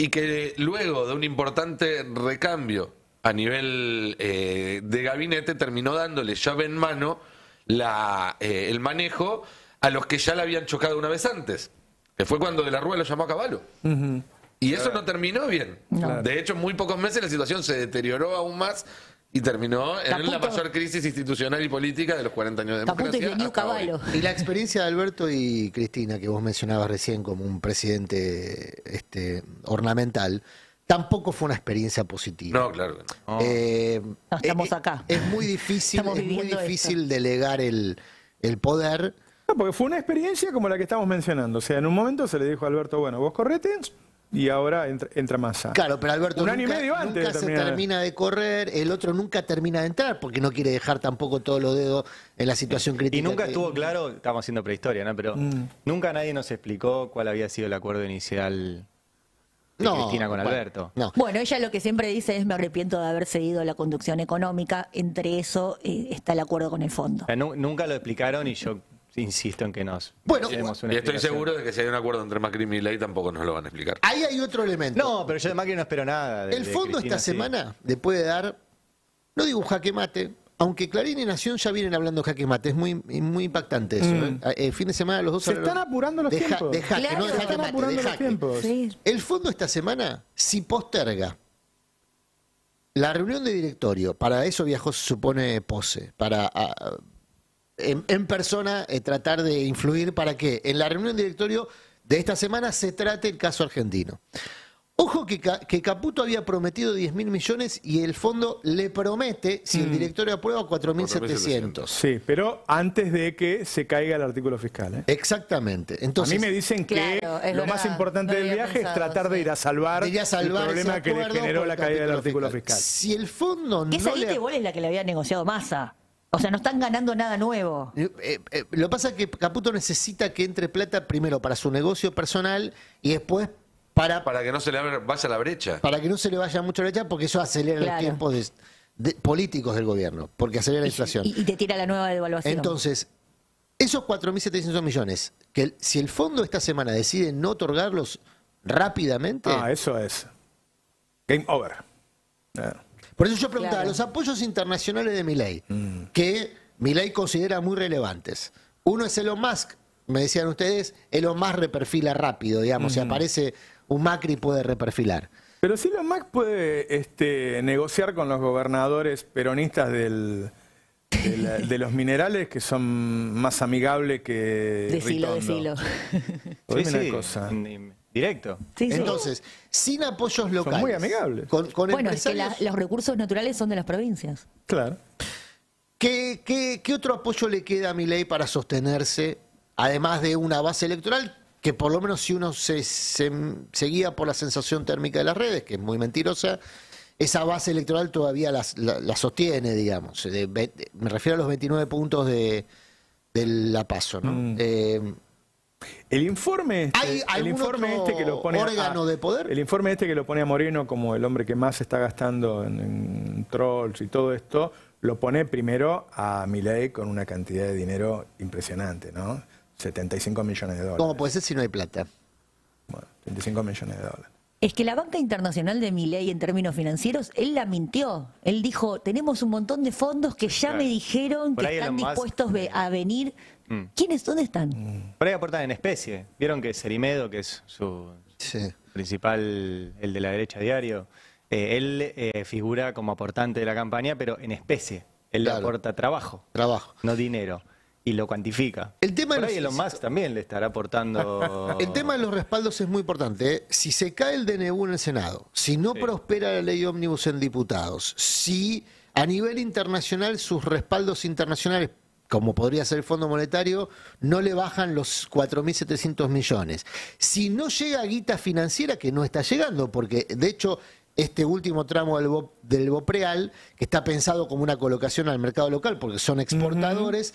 y que luego de un importante recambio a nivel eh, de gabinete terminó dándole llave en mano la, eh, el manejo a los que ya la habían chocado una vez antes, que fue cuando De la Rúa lo llamó a caballo. Y eso no terminó bien. De hecho, en muy pocos meses la situación se deterioró aún más y terminó en la mayor crisis institucional y política de los 40 años de de democracia. hasta hoy. caballo. Y la experiencia de Alberto y Cristina, que vos mencionabas recién como un presidente este, ornamental, tampoco fue una experiencia positiva. No, claro que no. Eh, No, estamos eh, acá. Es muy difícil, es muy difícil delegar el, el poder. No, porque fue una experiencia como la que estamos mencionando. O sea, en un momento se le dijo a Alberto, bueno, vos correte y ahora entra, entra Massa. Claro, pero Alberto Un año y nunca, medio antes de nunca se terminar. termina de correr, el otro nunca termina de entrar porque no quiere dejar tampoco todos los dedos en la situación crítica. Y nunca que- estuvo claro, estamos haciendo prehistoria, ¿no? Pero Mm. nunca nadie nos explicó cuál había sido el acuerdo inicial de No, Cristina con bueno, Alberto. No. Bueno, ella lo que siempre dice es me arrepiento de haber seguido la conducción económica. Entre eso eh, está el acuerdo con el fondo. O sea, nu- nunca lo explicaron y yo insisto en que nos Bueno, Y estoy explicación. seguro de que si hay un acuerdo entre Macri y Milei tampoco nos lo van a explicar. Ahí hay otro elemento. No, pero yo de Macri no espero nada. de- el de fondo Cristina, esta sí. semana le puede dar, no digo un jaque mate, aunque Clarín y Nación ya vienen hablando jaque mate, es muy, muy impactante eso. Mm. ¿eh? Eh, fin de semana los dos Se hablaron están apurando los de ja- tiempos. De jaque, Claro, no de se jaque están mate, apurando de los jaque. tiempos. Sí. El fondo esta semana, si posterga la reunión de directorio, para eso viajó, se supone, Pose, para en, en persona eh, tratar de influir para que en la reunión de directorio de esta semana se trate el caso argentino. Ojo que, que Caputo había prometido 10 mil millones y el fondo le promete, si Mm. el directorio aprueba, 4.700. Sí, pero antes de que se caiga el artículo fiscal. ¿eh? Exactamente. Entonces, a mí me dicen que Claro, lo verdad. más importante No del viaje es tratar de ir a salvar, ya salvar el problema que le generó la caída del artículo fiscal. Si el fondo Esa no guita le... igual es la que le había negociado Massa. O sea, no están ganando nada nuevo. Eh, eh, eh, lo que pasa es que Caputo necesita que entre plata primero para su negocio personal y después para, Para que no se le vaya la brecha. para que no se le vaya mucho la brecha, porque eso acelera Claro. los tiempos de- de- políticos del gobierno, porque acelera la inflación. Y, y te tira la nueva devaluación. Entonces, esos 4.700 millones, que el- si el fondo esta semana decide no otorgarlos rápidamente, Ah, eso es. Game over. Eh, Por eso yo preguntaba, Claro. los apoyos internacionales de Milei, que Milei considera muy relevantes. Uno es Elon Musk, me decían ustedes, Elon Musk reperfila rápido, digamos, si aparece un Macri puede reperfilar. Pero si Elon Musk puede este, negociar con los gobernadores peronistas del, de, la- de los minerales que son más amigables que Decilo, Ritondo. decilo. Sí, una sí, cosa. Directo. Sí, sí. Entonces, sin apoyos locales. muy amigables. Con, con bueno, es que la- los recursos naturales son de las provincias. Claro. ¿qué, qué, qué otro apoyo le queda a Milei para sostenerse, además de una base electoral? Que por lo menos si uno se, se, se guía por la sensación térmica de las redes, que es muy mentirosa, esa base electoral todavía la, la sostiene, digamos. De ve- de- me refiero a los 29 puntos de, de la paso, ¿no? Mm. Eh, El informe este, ¿Hay el informe otro este que lo pone a- órgano de poder? El informe este que lo pone a Moreno como el hombre que más está gastando en, en trolls y todo esto, lo pone primero a Milei con una cantidad de dinero impresionante, ¿no? 75 millones de dólares. ¿Cómo puede ser si no hay plata? Bueno, 75 millones de dólares. Es que la banca internacional de Milei en términos financieros, él la mintió. Él dijo, tenemos un montón de fondos que ya Claro. me dijeron Por que están Musk, dispuestos a venir. Mm. ¿Quiénes? ¿Dónde están? Por ahí aportan en especie. Vieron que Serimedo, que es su Sí. principal, el de la derecha diario, eh, él eh, figura como aportante de la campaña, pero en especie. Él Claro. le aporta trabajo, Trabajo. no dinero. Y lo cuantifica. El tema Por de ahí los- Elon Musk también le estará aportando. El tema de los respaldos es muy importante. ¿eh? Si se cae el DNU en el Senado, si no Sí. prospera la ley ómnibus en diputados, si a nivel internacional sus respaldos internacionales, como podría ser el Fondo Monetario, no le bajan los 4.700 millones. Si no llega guita financiera, que no está llegando, porque de hecho este último tramo del, Bo- del Bopreal, que está pensado como una colocación al mercado local, porque son exportadores,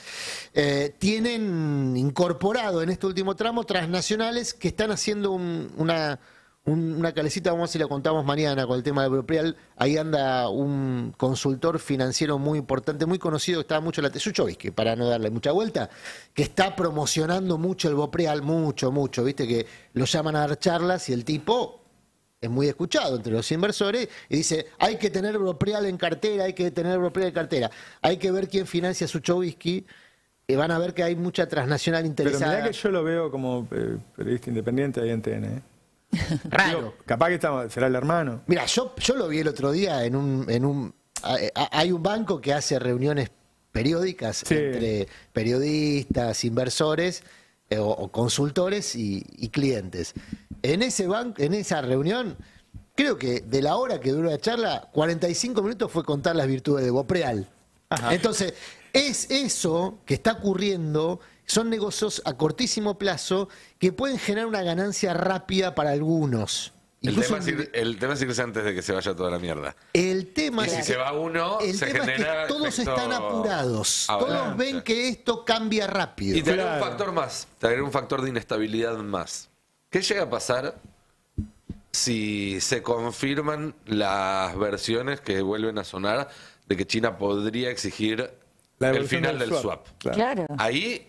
eh, tienen incorporado en este último tramo transnacionales que están haciendo un- una, un- una calecita, vamos a ver si la contamos mañana con el tema del Bopreal. Ahí anda un consultor financiero muy importante, muy conocido, que estaba mucho en la Suchovsky, para no darle mucha vuelta, que está promocionando mucho el Bopreal, mucho, mucho, viste que lo llaman a dar charlas y el tipo es muy escuchado entre los inversores y dice, hay que tener Bropreal en cartera, hay que tener Bropreal en cartera, hay que ver quién financia su whisky y van a ver que hay mucha transnacional Pero interesada. mirá que yo lo veo como eh, periodista independiente ahí en TN. ¿eh? Raro. Digo, capaz que estamos- será el hermano. Mira, yo, yo lo vi el otro día en un... En un hay un banco que hace reuniones periódicas Sí. entre periodistas, inversores eh, o, o consultores y, y clientes. En ese banco, en esa reunión, creo que de la hora que duró la charla, 45 minutos fue contar las virtudes de Bopreal. Entonces, es eso que está ocurriendo, son negocios a cortísimo plazo que pueden generar una ganancia rápida para algunos. El tema, es ir- el tema es irse antes de que se vaya toda la mierda. el tema Y es si que- se va uno, el se tema es genera que todos efecto están apurados. Todos ven que esto cambia rápido. Y te agrega un Claro. factor más, te un factor de inestabilidad más. ¿Qué llega a pasar si se confirman las versiones que vuelven a sonar de que China podría exigir La el final del swap? Claro. Claro. Ahí,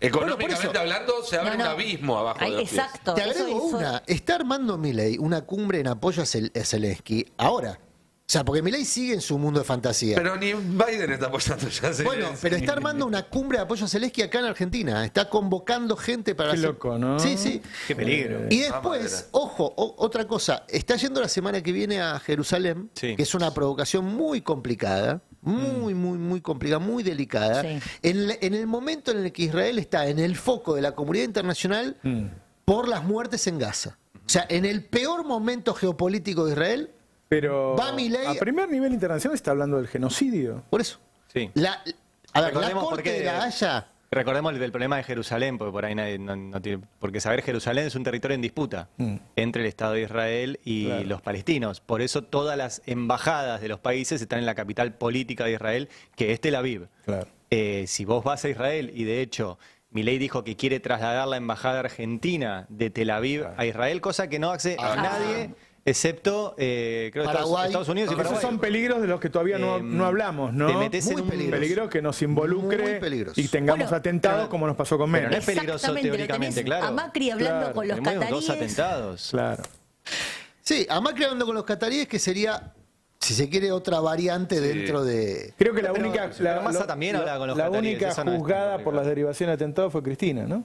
económicamente hablando, se abre No, no. un abismo abajo Ahí, de los pies. exacto. Te agrego una. Está armando Milei una cumbre en apoyo a, Zel- a Zelensky ahora. O sea, porque Milei sigue en su mundo de fantasía. Pero ni Biden está apoyando ya. se- bueno, pero está armando una cumbre de apoyo a Zelensky acá en Argentina. Está convocando gente para Qué hacer- loco, ¿no? Sí, sí. Qué peligro. Y después, ojo, o- otra cosa, está yendo la semana que viene a Jerusalén, Sí. que es una provocación muy complicada, muy, muy, muy complicada, muy delicada, Sí. en, la- en el momento en el que Israel está en el foco de la comunidad internacional por las muertes en Gaza. O sea, en el peor momento geopolítico de Israel, Pero Va Milei- a primer nivel internacional está hablando del genocidio. por eso. Sí. La, a ver, la corte de la Haya... Recordemos el del problema de Jerusalén, porque por ahí nadie no, no tiene. Porque saber Jerusalén es un territorio en disputa entre el Estado de Israel y Claro. los palestinos. Por eso todas las embajadas de los países están en la capital política de Israel, que es Tel Aviv. Claro. Eh, si vos vas a Israel y de hecho Milei dijo que quiere trasladar la embajada argentina de Tel Aviv a Israel, cosa que no hace Ah. nadie excepto eh, creo Paraguay. Estados Unidos y Esos Paraguay. son peligros de los que todavía no, Eh, no hablamos, ¿no? te metes en un peligroso. peligro que nos involucre y tengamos Bueno, atentados pero- como nos pasó con Menem. no es peligroso teóricamente, claro. A Macri hablando Claro, con los Tenemos dos cataríes. atentados. Claro. Sí, a Macri hablando con los cataríes, que sería, si se quiere, otra variante dentro de... Creo que la Pero- única, pero la, Massa lo- también la- habla con los la cataríes, única no juzgada por las derivaciones de atentados fue Cristina, ¿no?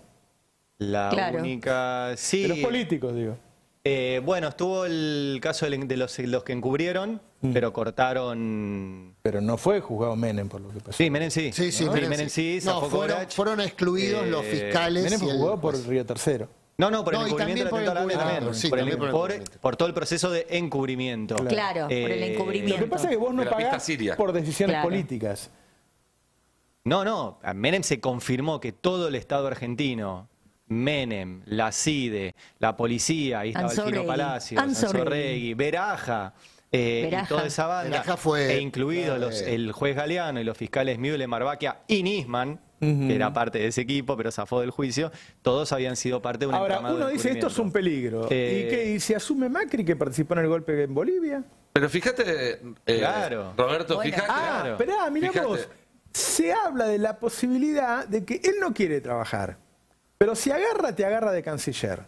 La Claro. única. Sí. De los políticos, digo. Eh, bueno, estuvo el caso de los, los que encubrieron, Mm. pero cortaron. Pero no fue juzgado Menem por lo que pasó. Sí, Menem sí. Sí, sí, ¿no? Menem, Menem sí. sí, No, fueron, excluidos Eh, los fiscales. Menem fue juzgado por. Río Tercero. No, no, por el No, encubrimiento del por el también. sí, por, el- también por el por- encubrimiento. por todo el proceso de encubrimiento. Claro, por el Eh, encubrimiento. Lo que pasa es que vos no pagás por decisiones Claro. políticas. No, no, a Menem se confirmó que todo el Estado argentino, Menem, la CIDE, la policía, ahí estaba Anzorregui. Palacios, Anzorregui. Anzorregui, Veraja, eh, Veraja. y toda esa banda, Veraja fue- e incluido eh, los- el juez Galeano y los fiscales Müller, Marbaquia y Nisman, que era parte de ese equipo, pero zafó del juicio, todos habían sido parte de un Ahora, entramado uno de dice esto es un peligro. Eh, ¿Y qué? ¿Y si asume Macri que participó en el golpe en Bolivia? Pero fíjate, eh, Claro. Roberto, Bueno. fíjate. Ah, Claro. esperá, mirá Fíjate. vos. Se habla de la posibilidad de que él no quiere trabajar. Pero si agarra, te agarra de canciller.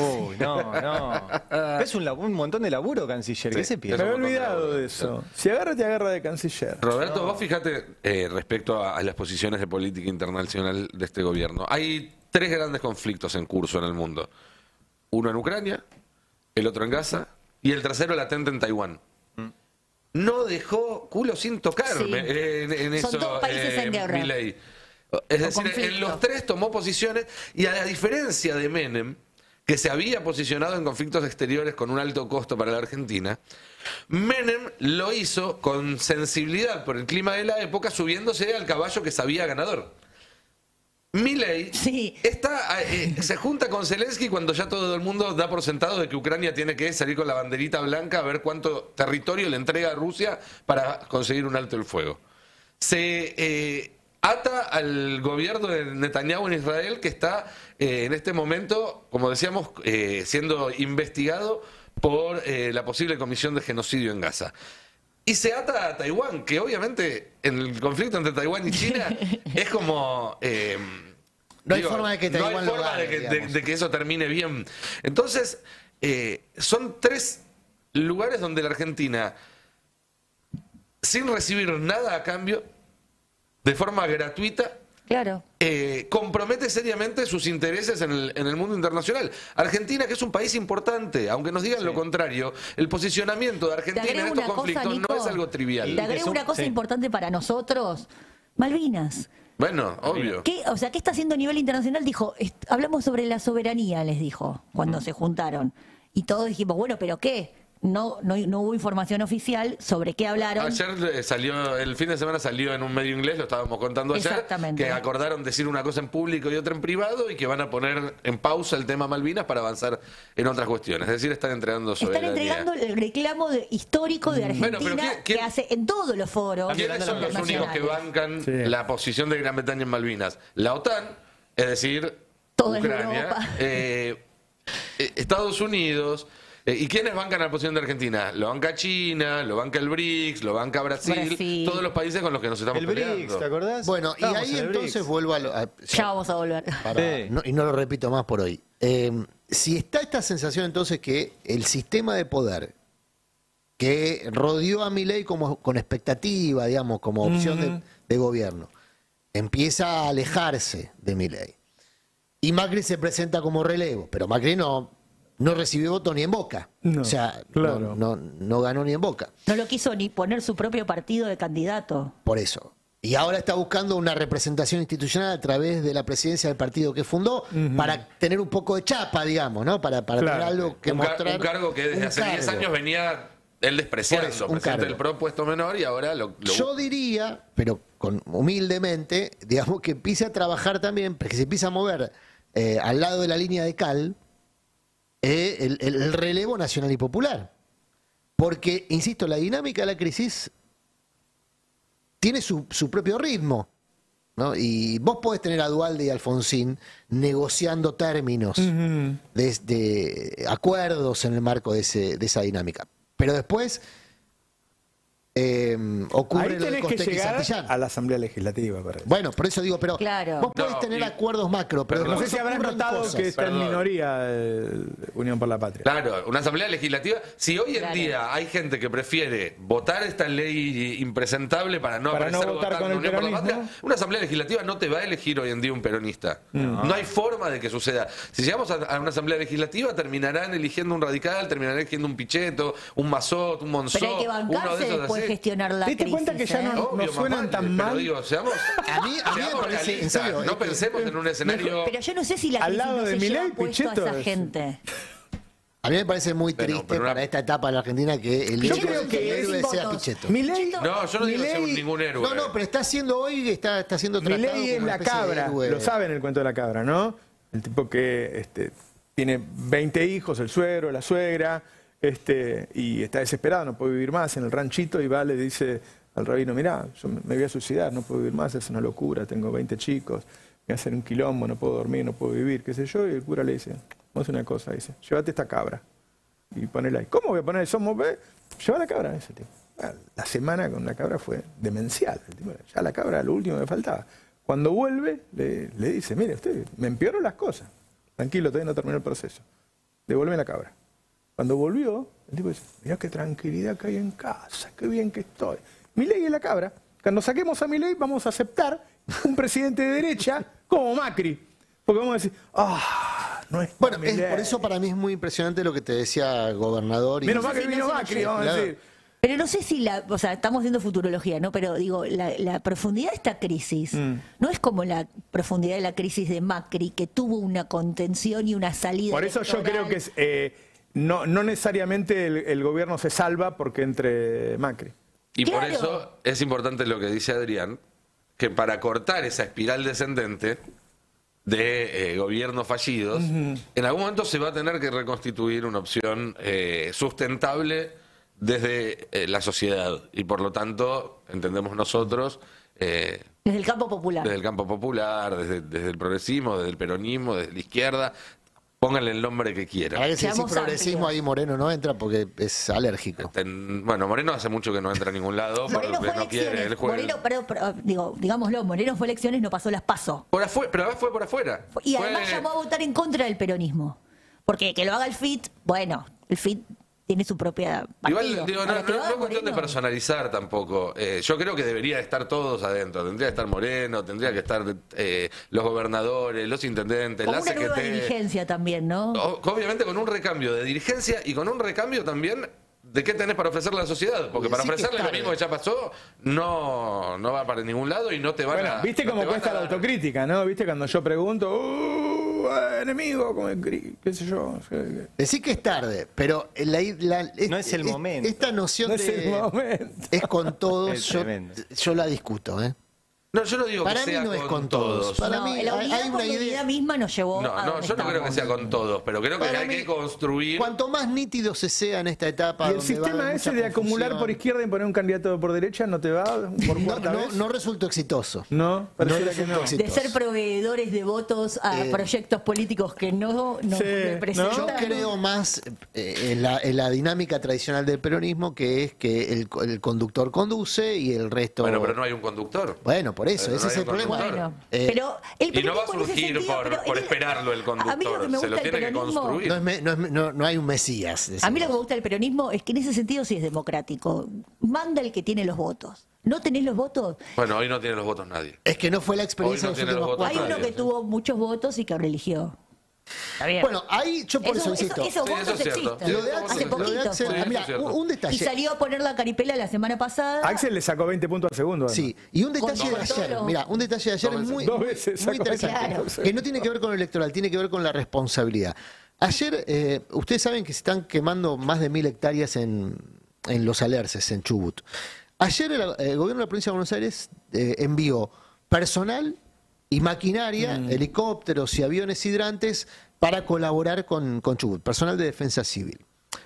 Uy, no, no. Es un, montón de laburo, canciller. ¿Qué se Me piensa? había de olvidado de eso. Si agarra, te agarra de canciller. Roberto, vos fíjate eh, respecto a, a las posiciones de política internacional de este gobierno. Hay tres grandes conflictos en curso en el mundo. Uno en Ucrania, el otro en Gaza y el tercero latente en Taiwán. No dejó culo sin tocar Sí. eh, en, en Son eso dos países en guerra. Milei. Es decir, en los tres tomó posiciones y a la diferencia de Menem, que se había posicionado en conflictos exteriores con un alto costo para la Argentina, Menem lo hizo con sensibilidad por el clima de la época, subiéndose al caballo que sabía ganador. Milley Sí. está, eh, se junta con Zelensky cuando ya todo el mundo da por sentado de que Ucrania tiene que salir con la banderita blanca a ver cuánto territorio le entrega a Rusia para conseguir un alto el fuego. Se eh, ata al gobierno de Netanyahu en Israel que está eh, en este momento, como decíamos, eh, siendo investigado por eh, la posible comisión de genocidio en Gaza. Y se ata a Taiwán, que obviamente en el conflicto entre Taiwán y China es como... eh, No hay forma de que no hay Taiwán lo forma gane, de que, de- digamos. de que eso termine bien. Entonces, eh, son tres lugares donde la Argentina, sin recibir nada a cambio, de forma gratuita, Claro. eh, compromete seriamente sus intereses en el, en el mundo internacional. Argentina, que es un país importante, aunque nos digan lo contrario, el posicionamiento de Argentina en estos cosa, conflictos Nico. no es algo trivial. Te agrego una cosa sí. importante para nosotros. Malvinas. Bueno, obvio. ¿Qué, o sea, ¿qué está haciendo a nivel internacional? Dijo, hablamos sobre la soberanía, les dijo, cuando Mm. se juntaron. Y todos dijimos, bueno, ¿pero qué? No, no, no hubo información oficial sobre qué hablaron. Ayer eh, salió, el fin de semana salió en un medio inglés, lo estábamos contando ayer, Exactamente. que acordaron decir una cosa en público y otra en privado y que van a poner en pausa el tema Malvinas para avanzar en otras cuestiones. Es decir, están entregando Están soberanía. entregando el reclamo de- histórico de Argentina Bueno, pero ¿quién- quién- que hace en todos los foros ¿Quiénes son los únicos que bancan Sí. la posición de Gran Bretaña en Malvinas? La OTAN, es decir, Toda Ucrania, Europa. eh, eh, Estados Unidos. Eh, ¿Y quiénes bancan la posición de Argentina? Lo banca China, lo banca el BRICS, lo banca Brasil, Brasil. todos los países con los que nos estamos El peleando. BRICS, ¿te acordás? Bueno, y ahí en el entonces BRICS. vuelvo a... lo- a- Ya vamos a volver. para- Sí. no- y no lo repito más por hoy. Eh, si está esta sensación entonces que el sistema de poder que rodeó a Milei como con expectativa, digamos, como opción de, de gobierno, empieza a alejarse de Milei. Y Macri se presenta como relevo, pero Macri no, no recibió voto ni en Boca. No, o sea, claro. no, no, no ganó ni en Boca. No lo quiso ni poner su propio partido de candidato. Por eso. Y ahora está buscando una representación institucional a través de la presidencia del partido que fundó para tener un poco de chapa, digamos, ¿no? Para, para Claro. tener algo que un, mostrar. un cargo que desde hace 10 cargo. años venía él despreciando, eso, un presidente del cargo. PRO puesto menor y ahora lo, lo- Yo diría, pero con humildemente, digamos que empiece a trabajar también, que se empiece a mover eh, al lado de la línea de Cal eh, el, el- el relevo nacional y popular. Porque, insisto, la dinámica de la crisis tiene su, su propio ritmo. ¿no? Y vos podés tener a Dualde y Alfonsín negociando términos de, de acuerdos en el marco de, ese- de esa dinámica. Pero después eh, ocurre Ahí lo de tenés que Costec y llegar Santillán. a la Asamblea Legislativa para eso. Bueno, por eso digo, pero Claro. vos podés No, tener y- acuerdos macro, pero Perdón. No sé después si ocurren notado cosas. que está en Perdón. minoría eh, Unión por la Patria. Claro, una asamblea legislativa. Si hoy en Claro. día hay gente que prefiere votar esta ley impresentable para no Para no aparecer votar votando con el Unión por la peronismo. Patria, una asamblea legislativa no te va a elegir hoy en día un peronista. No, hay forma de que suceda. Si llegamos a, a una asamblea legislativa, terminarán eligiendo un radical, terminarán eligiendo un Pichetto, un Mazot, un Monzó, Pero hay que uno de bancarse esos después así. gestionar la ¿Te diste crisis. cuenta que ya ¿eh? no- Obvio, suenan más tan mal. Digo, seamos, A mí- a mí me seamos parece, en realistas, serio, no es que- pensemos en un escenario... Pero yo no sé si la Al crisis lado no de se Milei, lleva puesto a Pichetto esa es- gente. A mí me parece muy Pero- triste pero una- para esta etapa de la Argentina que el Yo héroe- creo que el héroe sin sea votos. Pichetto. Milei, No, yo no digo que Milei- ningún héroe. No, no, pero está haciendo hoy, está, está siendo tratado Milei es como una la especie de cabra, héroe. lo saben el cuento de la cabra, ¿no? El tipo que este, tiene 20 hijos, el suegro, la suegra, este, y está desesperado, no puede vivir más en el ranchito y va, le dice al rabino, mirá, yo me me voy a suicidar, no puedo vivir más, es una locura, tengo 20 chicos, a hacer un quilombo, no puedo dormir, no puedo vivir, qué sé yo, y el cura le dice, vamos a una cosa, dice, llévate esta cabra y ponela ahí. ¿Cómo voy a poner? Somos, ve, lleva la cabra, ese tipo. La semana con la cabra fue demencial. el tipo, ya la cabra, lo último que faltaba. Cuando vuelve, le, le dice, mire, usted, me empeoró las cosas. Tranquilo, todavía no terminó el proceso. Devuelve la cabra. Cuando volvió, el tipo dice, mirá qué tranquilidad que hay en casa, qué bien que estoy. Milei es la cabra. Cuando saquemos a Milei vamos a aceptar un presidente de derecha como Macri. Porque vamos a decir, ah, no es Bueno, es, por eso para mí es muy impresionante lo que te decía el gobernador. y- Menos si vino Macri, vamos a decir. Pero no sé si la, o sea, estamos haciendo futurología, ¿no? Pero digo, la, la profundidad de esta crisis Mm. no es como la profundidad de la crisis de Macri, que tuvo una contención y una salida. Por eso yo creo que es, eh, no, no necesariamente el, el gobierno se salva porque entre Macri. Y por Claro. eso es importante lo que dice Adrián, que para cortar esa espiral descendente de eh, gobiernos fallidos, en algún momento se va a tener que reconstituir una opción eh, sustentable desde eh, la sociedad. Y por lo tanto, entendemos nosotros, eh, Desde el campo popular. desde el campo popular, desde, desde el progresismo, desde el peronismo, desde la izquierda, pónganle el nombre que quieran. Ahora que si progresismo amplios. ahí Moreno no entra porque es alérgico. Ten- Bueno, Moreno hace mucho que no entra a ningún lado, Moreno porque fue no quiere. elecciones. Él juega- Moreno, pero, pero, digo, digámoslo, Moreno fue elecciones, no pasó las paso. Por afuera, pero además fue por afuera. Y Fue- además llamó a votar en contra del peronismo. Porque que lo haga el FIT, bueno, el FIT tiene su propia partido. Igual, digo, no, no- es cuestión de personalizar tampoco. Eh, yo creo que debería estar todos adentro. Tendría que estar Moreno, tendría que estar eh, los gobernadores, los intendentes, Como la una nueva dirigencia también, ¿no? O- Obviamente con un recambio de dirigencia y con un recambio también de qué tenés para ofrecerle a la sociedad. Porque para ofrecerle lo mismo que ya pasó, no, no va para ningún lado y no te van Bueno, a. ¿viste no cómo cuesta la autocrítica, no? ¿Viste cuando yo pregunto, "Uh, eh, enemigo, como, gri- qué sé yo. Decir que es tarde, pero la, la- No es el momento. Esta noción No es de el momento. es con todos, Es yo, yo la discuto, ¿eh? No, yo no digo Para que mí sea no es con todos. Para No, mí la unidad hay una idea- misma nos llevó No, a no, yo no creo que sea con todos, pero creo que Para hay mí, que construir. Cuanto más nítido se sea en esta etapa. Y el sistema ese de acumular por izquierda y poner un candidato por derecha no te va por no, cuarta no, vez. no resultó exitoso. No, No pareciera que no. exitoso. de ser proveedores de votos a Eh, proyectos políticos que no nos Sí, representan. Yo creo más eh, en, la, en la dinámica tradicional del peronismo, que es que el, el conductor conduce y el resto. Bueno, pero no hay un conductor. Bueno, por eso, Pero ese no es hay el un problema. Bueno, Eh, pero el Y no va a surgir sentido, por, el- esperarlo el A mí lo que conductor. Se lo tiene que construir. No, es me- no es me- no- no hay un mesías. A mí lo que me gusta del peronismo es que en ese sentido sí es democrático. Manda el que tiene los votos. ¿No tenés los votos? Bueno, hoy no tiene los votos nadie. Es que no fue la experiencia de los los últimos votos Hay uno que tuvo muchos votos y que religió. Está bien. Bueno, ahí yo por eso, insisto. Sí, eso es cierto. existen. Lo de Axel, lo de poquito Axel. Sí, mira, eso es cierto. un, un Y detalle. salió a poner la caripela la semana pasada. Axel le sacó 20 puntos al segundo. además. Sí, y un detalle Con de todo ayer, lo- mira, un detalle de ayer Dos es veces. muy, Dos muy- veces muy sacó interesante, Claro. que no tiene que ver con lo electoral, tiene que ver con la responsabilidad. Ayer, eh, ustedes saben que se están quemando más de mil hectáreas en, en los alerces, en Chubut. Ayer el, el gobierno de la provincia de Buenos Aires eh, envió personal y maquinaria, helicópteros y aviones hidrantes para colaborar con, con Chubut, personal de defensa civil.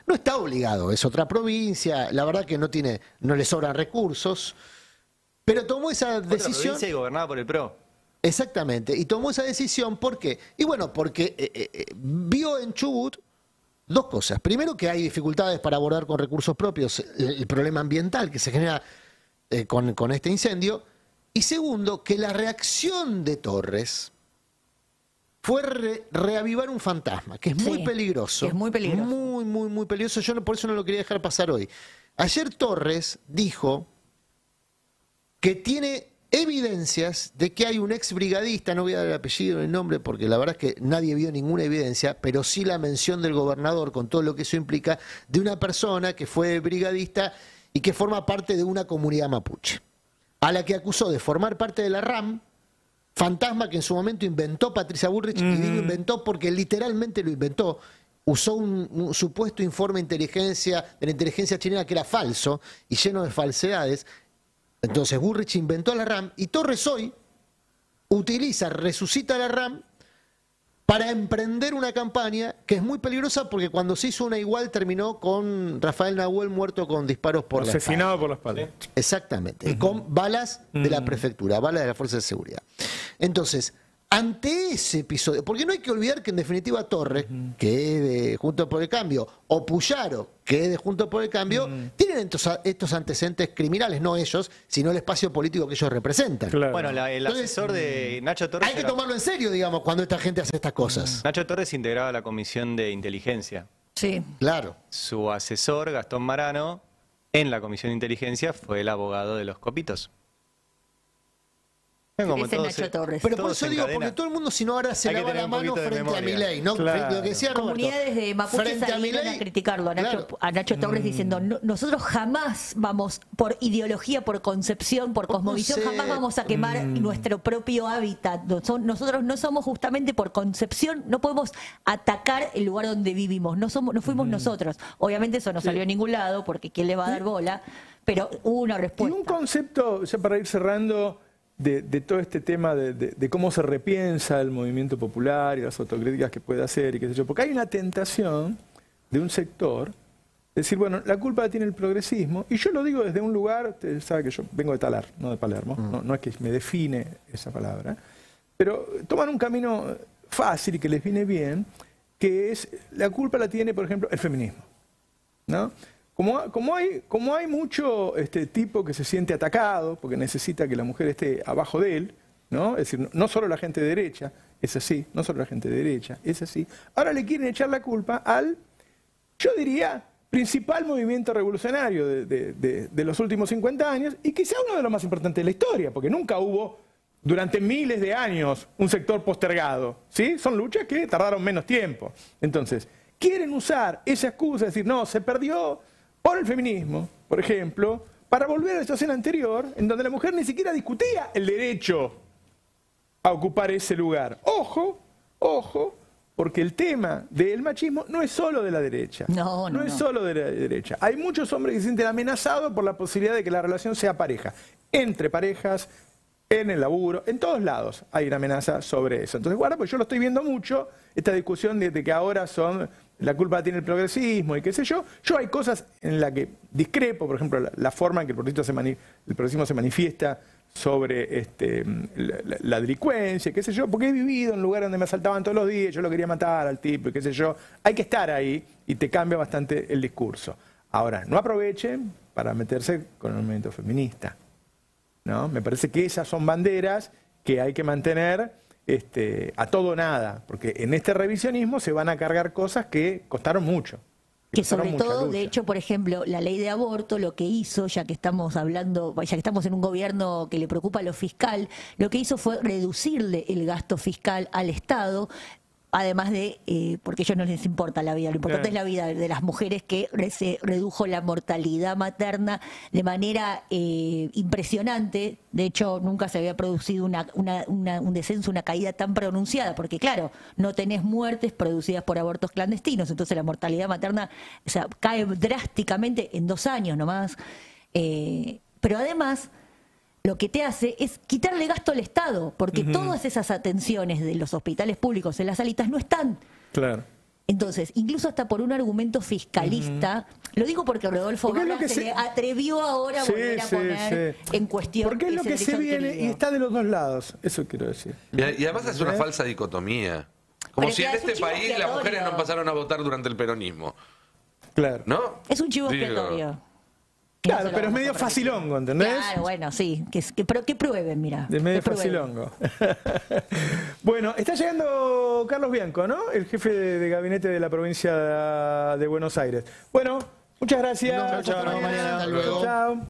No está obligado, es otra provincia, la verdad que no tiene, no le sobran recursos, pero tomó esa Otra decisión. provincia y gobernada por el PRO. Exactamente, y tomó esa decisión ¿por qué? Y bueno, porque eh, eh, eh, vio en Chubut dos cosas. Primero, que hay dificultades para abordar con recursos propios el, el problema ambiental que se genera eh, con, con este incendio. Y segundo, que la reacción de Torres fue re- reavivar un fantasma, que es muy Sí, peligroso. es muy peligroso. Muy, muy, muy peligroso. Yo no, por eso no lo quería dejar pasar hoy. Ayer Torres dijo que tiene evidencias de que hay un ex brigadista, no voy a dar el apellido ni el nombre porque la verdad es que nadie vio ninguna evidencia, pero sí la mención del gobernador con todo lo que eso implica, de una persona que fue brigadista y que forma parte de una comunidad mapuche, a la que acusó de formar parte de la RAM, fantasma que en su momento inventó Patricia Bullrich, y digo inventó porque literalmente lo inventó. Usó un, un supuesto informe de inteligencia, de la inteligencia chilena que era falso y lleno de falsedades. Entonces Bullrich inventó la RAM y Torres hoy utiliza, resucita la RAM para emprender una campaña que es muy peligrosa porque cuando se hizo una igual terminó con Rafael Nahuel muerto con disparos por la espalda. Asesinado por la espalda. Exactamente, con balas de la prefectura, balas de la Fuerza de Seguridad. Entonces, ante ese episodio, porque no hay que olvidar que en definitiva Torres, que es de Juntos por el Cambio, o Puyaro, que es de Juntos por el Cambio, tienen estos, estos antecedentes criminales, no ellos, sino el espacio político que ellos representan. Claro. Bueno, la- el Entonces, asesor de Nacho Torres. Hay que era- tomarlo en serio, digamos, cuando esta gente hace estas cosas. Nacho Torres integraba la comisión de inteligencia. Sí. Claro. Su asesor, Gastón Marano, en la comisión de inteligencia fue el abogado de los copitos. Como Ese Nacho se- Torres. Pero todo por eso digo, porque todo el mundo, si no ahora se lava la mano frente a memoria. Milei, ¿no? Claro. A lo que decía Roberto. Comunidades de Mapuche a salieron Milei, a criticarlo a Nacho, claro. a Nacho Torres diciendo "No- nosotros jamás vamos por ideología, por concepción, por ¿Cómo cosmovisión, sé? jamás vamos a quemar nuestro propio hábitat. Nosotros no somos justamente por concepción, no podemos atacar el lugar donde vivimos, no somos, no fuimos nosotros. Obviamente eso no salió a ningún lado porque quién le va a dar bola, pero hubo una Y respuesta. un concepto, ya para ir cerrando, de, de todo este tema de, de- de cómo se repiensa el movimiento popular y las autocríticas que puede hacer y qué sé yo. Porque hay una tentación de un sector de decir, bueno, la culpa la tiene el progresismo. Y yo lo digo desde un lugar, usted sabe que yo vengo de Talar, no de Palermo, no, no es que me define esa palabra, pero toman un camino fácil y que les viene bien, que es, la culpa la tiene, por ejemplo, el feminismo. ¿no? Como, como, hay, como hay mucho este tipo que se siente atacado porque necesita que la mujer esté abajo de él, ¿no? Es decir, no, solo la gente de derecha, es así, no solo la gente de derecha, es así. Ahora le quieren echar la culpa al, yo diría, principal movimiento revolucionario de, de- los últimos 50 años y quizá uno de los más importantes de la historia, porque nunca hubo durante miles de años un sector postergado. ¿sí? Son luchas que tardaron menos tiempo. Entonces, quieren usar esa excusa, de decir, no, se perdió por el feminismo, por ejemplo, para volver a la situación anterior, en donde la mujer ni siquiera discutía el derecho a ocupar ese lugar. Ojo, Ojo, porque el tema del machismo no es solo de la derecha. No, no, es no. solo de la derecha. Hay muchos hombres que se sienten amenazados por la posibilidad de que la relación sea pareja. Entre parejas, en el laburo, en todos lados hay una amenaza sobre eso. Entonces, guarda, pues yo lo estoy viendo mucho, esta discusión de, de que ahora son, la culpa tiene el progresismo y qué sé yo. Yo hay cosas en las que discrepo, por ejemplo, la, forma en que el progresismo se, manifiesta sobre este, la delincuencia, qué sé yo, porque he vivido en lugares donde me asaltaban todos los días, yo lo quería matar al tipo y qué sé yo. Hay que estar ahí y te cambia bastante el discurso. Ahora, no aprovechen para meterse con el movimiento feminista. ¿no? Me parece que esas son banderas que hay que mantener este, a todo o nada, porque en este revisionismo se van a cargar cosas que costaron mucho. Que sobre todo, de hecho, por ejemplo, la ley de aborto lo que hizo, ya que estamos hablando, ya que estamos en un gobierno que le preocupa lo fiscal, lo que hizo fue reducirle el gasto fiscal al Estado. Además de, eh, porque a ellos no les importa la vida, lo importante Claro. es la vida de las mujeres que re- se redujo la mortalidad materna de manera eh, impresionante. De hecho, nunca se había producido una- una- una- un descenso, una caída tan pronunciada, porque claro, no tenés muertes producidas por abortos clandestinos, entonces la mortalidad materna o sea, cae drásticamente en dos años nomás. Eh, pero además, lo que te hace es quitarle gasto al Estado, porque todas esas atenciones de los hospitales públicos en las salitas no están. Claro. Entonces, incluso hasta por un argumento fiscalista, lo digo porque Rodolfo Porque se, se- le atrevió ahora a Sí, volver a sí, poner sí. en cuestión Porque es lo que se viene y está de los dos lados, eso quiero decir. Y, y además es una falsa dicotomía. Como Pero si en es este país las mujeres no pasaron a votar durante el peronismo. Claro. ¿No? Es un chivo expiatorio. Claro, pero es medio facilongo, ¿entendés? Claro, bueno, sí. Que, que, pero que prueben, mira. De medio facilongo. bueno, está llegando Carlos Bianco, ¿no? El jefe de, de gabinete de la provincia de Buenos Aires. Bueno, muchas gracias. Chao, chao, Hasta mañana. Luego. chao.